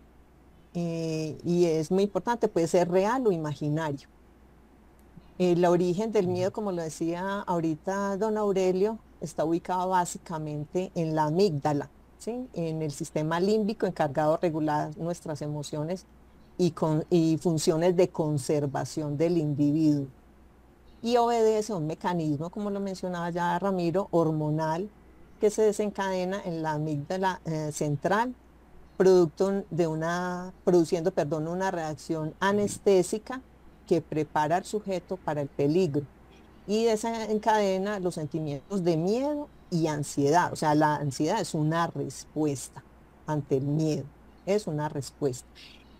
eh, y es muy importante, puede ser real o imaginario. El origen del miedo, como lo decía ahorita don Aurelio, está ubicado básicamente en la amígdala, ¿sí? en el sistema límbico encargado de regular nuestras emociones y, con, y funciones de conservación del individuo. Y obedece a un mecanismo, como lo mencionaba ya Ramiro, hormonal, que se desencadena en la amígdala eh, central, producto de una, produciendo perdón, una reacción anestésica que prepara al sujeto para el peligro y desencadena los sentimientos de miedo y ansiedad. O sea, la ansiedad es una respuesta ante el miedo, es una respuesta.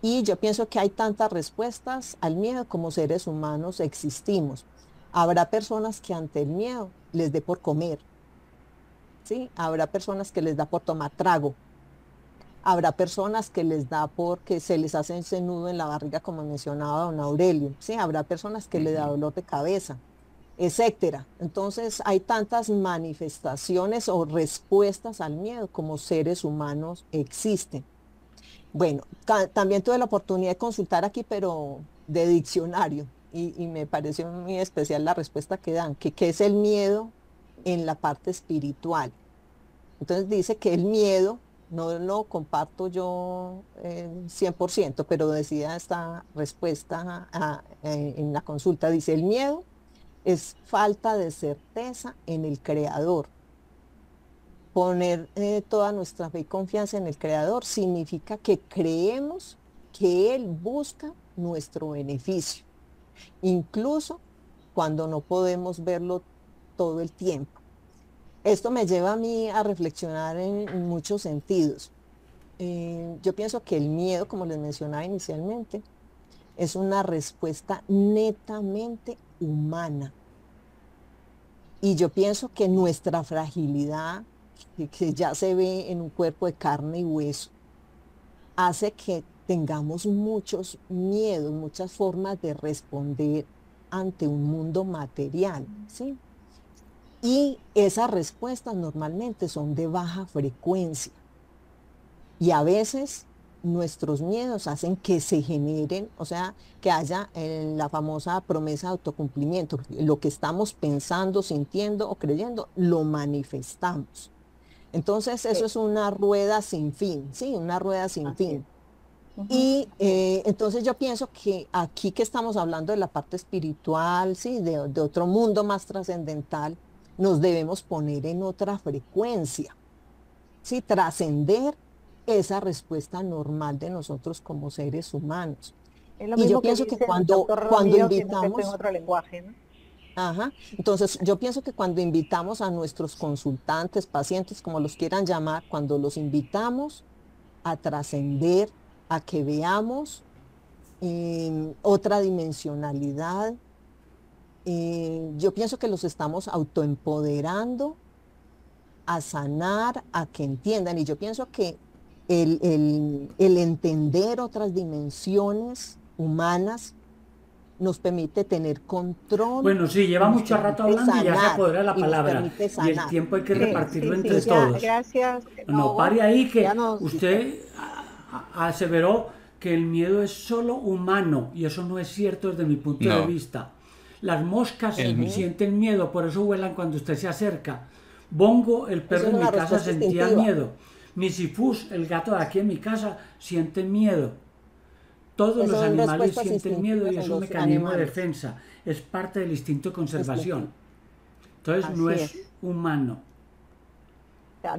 Y yo pienso que hay tantas respuestas al miedo como seres humanos existimos. Habrá personas que ante el miedo les dé por comer, ¿sí? Habrá personas que les da por tomar trago, Habrá personas que les da porque se les hace ese nudo en la barriga, como mencionaba don Aurelio. Sí, habrá personas que le da dolor de cabeza, etcétera. Entonces hay tantas manifestaciones o respuestas al miedo como seres humanos existen. Bueno, también tuve la oportunidad de consultar aquí, pero de diccionario, y, me pareció muy especial la respuesta que dan, que es el miedo en la parte espiritual. Entonces dice que el miedo no lo comparto yo eh, 100%, pero decía esta respuesta a, en la consulta, dice, el miedo es falta de certeza en el creador. Poner eh, toda nuestra fe y confianza en el creador significa que creemos que Él busca nuestro beneficio, incluso cuando no podemos verlo todo el tiempo. Esto me lleva a mí a reflexionar en, muchos sentidos. Eh, yo pienso que el miedo, como les mencionaba inicialmente, es una respuesta netamente humana. Y yo pienso que nuestra fragilidad, que ya se ve en un cuerpo de carne y hueso, hace que tengamos muchos miedos, muchas formas de responder ante un mundo material, ¿sí? Y esas respuestas normalmente son de baja frecuencia. Y a veces nuestros miedos hacen que se generen, o sea, que haya eh, la famosa promesa de autocumplimiento. Lo que estamos pensando, sintiendo o creyendo, lo manifestamos. Entonces, eso es una rueda sin fin, ¿sí? Una rueda sin fin. Y eh, entonces yo pienso que aquí que estamos hablando de la parte espiritual, ¿sí? de, otro mundo más trascendental, nos debemos poner en otra frecuencia, ¿sí? trascender esa respuesta normal de nosotros como seres humanos. y yo pienso que cuando, cuando invitamos... otro lenguaje, Ajá. Entonces, yo pienso que cuando invitamos a nuestros consultantes, pacientes, como los quieran llamar, cuando los invitamos a trascender, a que veamos em, otra dimensionalidad. Eh, yo pienso que los estamos autoempoderando a sanar, a que entiendan. Y yo pienso que el, entender otras dimensiones humanas nos permite tener control. Bueno, sí, lleva mucho rato hablando y ya se apodera la palabra. Y, el tiempo hay que repartirlo entre todos. gracias. No, pare ahí que usted aseveró que el miedo es solo humano y eso no es cierto desde mi punto de vista. Las moscas sienten miedo, por eso vuelan cuando usted se acerca. Bongo, el perro en mi casa, sentía miedo. Misifus, el gato de aquí en mi casa, siente miedo. Todos los animales sienten miedo y es un mecanismo de defensa. Es parte del instinto de conservación. Entonces no es, humano.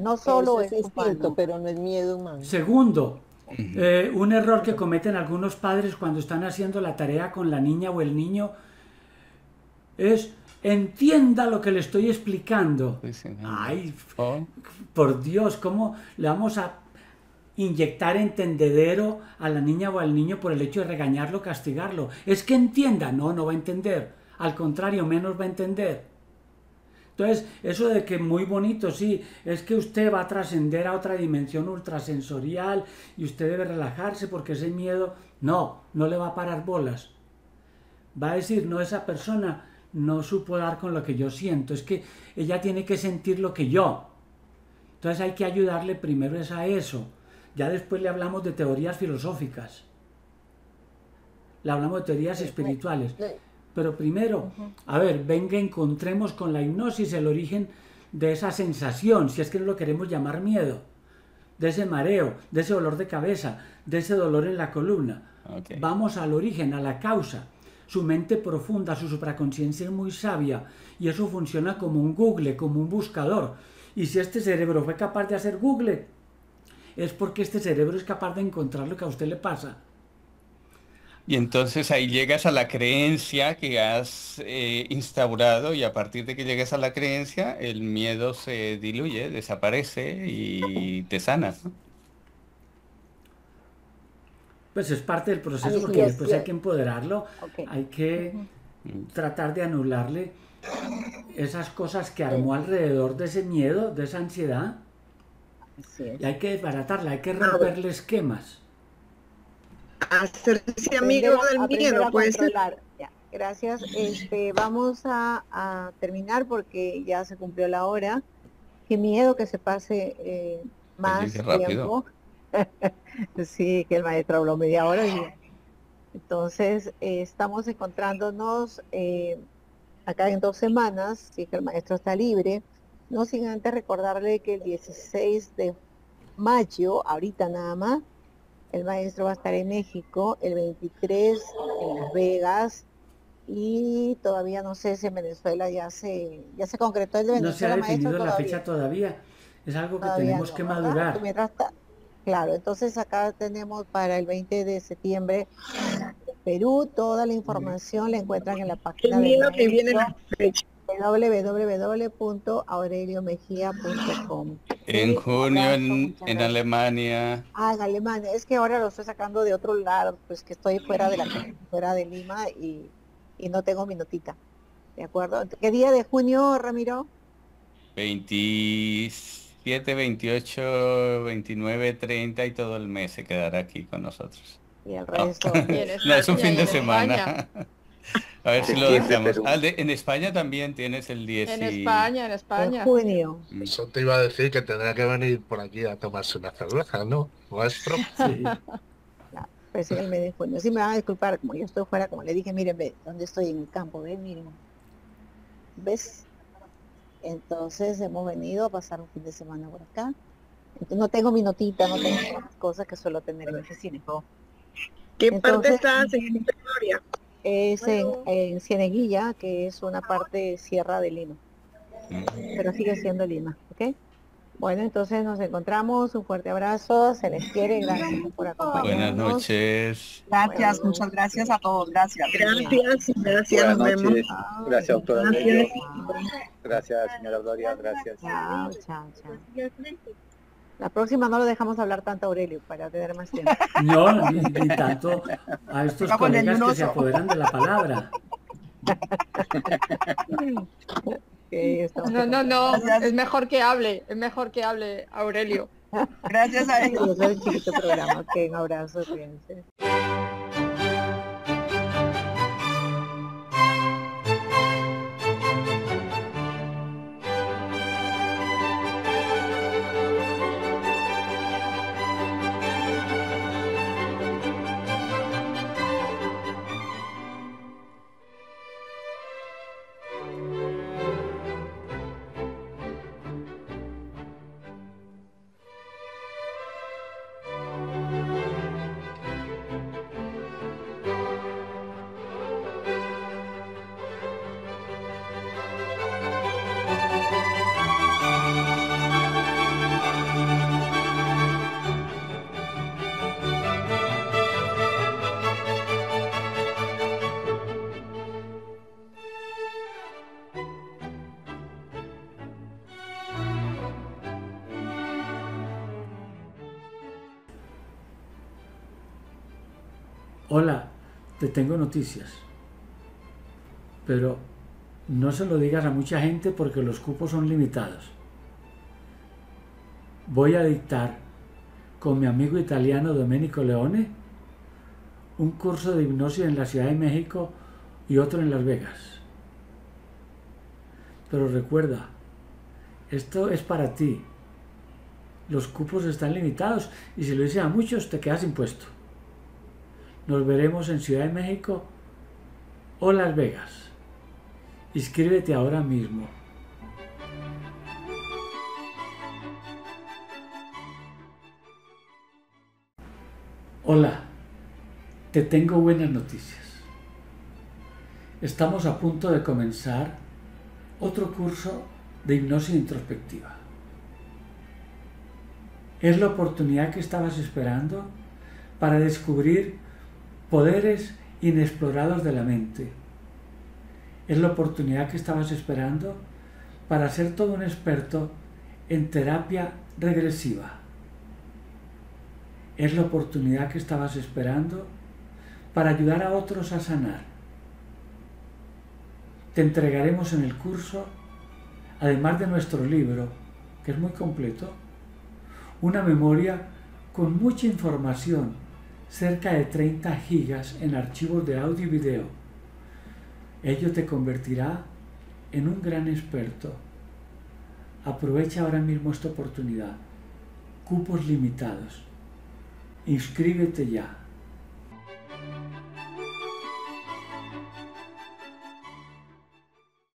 no solo es, instinto, pero no es miedo humano. Segundo, eh, un error que cometen algunos padres cuando están haciendo la tarea con la niña o el niño es entienda lo que le estoy explicando. Ay, oh. por Dios, ¿cómo le vamos a inyectar entendedero a la niña o al niño por el hecho de regañarlo, castigarlo? Es que entienda, no, no va a entender. Al contrario, menos va a entender. Entonces, eso de que muy bonito, sí, es que usted va a trascender a otra dimensión ultrasensorial y usted debe relajarse porque ese miedo, no, no le va a parar bolas. Va a decir, no, esa persona no supo dar con lo que yo siento, es que ella tiene que sentir lo que yo. Entonces hay que ayudarle primero es a eso. Ya después le hablamos de teorías filosóficas. Le hablamos de teorías espirituales. Pero primero, a ver, venga, encontremos con la hipnosis el origen de esa sensación, si es que no lo queremos llamar miedo, de ese mareo, de ese dolor de cabeza, de ese dolor en la columna. Vamos al origen, a la causa. Su mente profunda, su supraconciencia es muy sabia y eso funciona como un Google, como un buscador. Y si este cerebro fue capaz de hacer Google, es porque este cerebro es capaz de encontrar lo que a usted le pasa. Y entonces ahí llegas a la creencia que has eh, instaurado y a partir de que llegas a la creencia, el miedo se diluye, desaparece y te sanas. Pues es parte del proceso porque después hay que empoderarlo, hay que tratar de anularle esas cosas que armó alrededor de ese miedo, de esa ansiedad. Y hay que desbaratarla, hay que romperle esquemas hacerse amigo del miedo, puede ser. gracias. Este, vamos a, terminar porque ya se cumplió la hora. Qué miedo que se pase eh, más tiempo. sí, que el maestro habló media hora. Entonces, eh, estamos encontrándonos eh, acá en dos semanas, si que el maestro está libre. No sin antes recordarle que el 16 de mayo, ahorita nada más, el maestro va a estar en México el 23 en Las Vegas y todavía no sé si en Venezuela ya se ya se concretó el de Venezuela. No se ha definido la fecha todavía. Es algo que tenemos que madurar. claro, entonces acá tenemos para el 20 de septiembre Perú. Toda la información la encuentran en la página. de que viene la fecha www.aureliomejía.com. En junio en, Alemania. Ah, en Alemania. Es que ahora lo estoy sacando de otro lado, pues que estoy fuera de la fuera de Lima y, no tengo mi notita. ¿De acuerdo? ¿Qué día de junio, Ramiro? 26 27, 28, 29, 30 y todo el mes se quedará aquí con nosotros. Y el resto. no, es un fin de semana. A ver si lo deseamos. Ah, en España también tienes el 10. En España, en España. En junio. Eso te iba a decir que tendrá que venir por aquí a tomarse una cerveza, ¿no? Maestro. Sí. pues en el mes de junio. Sí me van a disculpar, como yo estoy fuera, como le dije, miren, ve, ¿dónde estoy en el campo? Ven, miren. ¿Ves? Entonces hemos venido a pasar un fin de semana por acá. Entonces, no tengo mi notita, no tengo cosas que suelo tener en mi oficina. ¿Qué parte estás en historia? Es en, en, Cieneguilla, que es una parte Sierra de Lima. Mm. Pero sigue siendo Lima, ¿ok? Bueno, entonces nos encontramos. Un fuerte abrazo. Se les quiere. Gracias por acompañarnos. Buenas noches. Gracias, muchas gracias a todos. Gracias. Gracias, gracias. Nos vemos. Gracias, doctora. Gracias. gracias, señora Gloria. Gracias. Chao, chao, chao. La próxima no lo dejamos hablar tanto Aurelio para tener más tiempo. No, ni, ni tanto a estos colegas que se apoderan de la palabra. no, no, no, es mejor que hable, es mejor que hable Aurelio. Gracias a programa. un abrazo, fíjense. Hola, te tengo noticias. Pero no se lo digas a mucha gente porque los cupos son limitados. Voy a dictar con mi amigo italiano Domenico Leone un curso de hipnosis en la Ciudad de México y otro en Las Vegas. Pero recuerda, esto es para ti. Los cupos están limitados y si lo dices a muchos te quedas impuesto. Nos veremos en Ciudad de México o Las Vegas. Inscríbete ahora mismo. Hola, te tengo buenas noticias. Estamos a punto de comenzar otro curso de hipnosis introspectiva. Es la oportunidad que estabas esperando para descubrir poderes inexplorados de la mente. Es la oportunidad que estabas esperando para ser todo un experto en terapia regresiva. Es la oportunidad que estabas esperando para ayudar a otros a sanar. Te entregaremos en el curso, además de nuestro libro, que es muy completo, una memoria con mucha información cerca de 30 gigas en archivos de audio y video. Ello te convertirá en un gran experto. Aprovecha ahora mismo esta oportunidad. Cupos limitados. Inscríbete ya.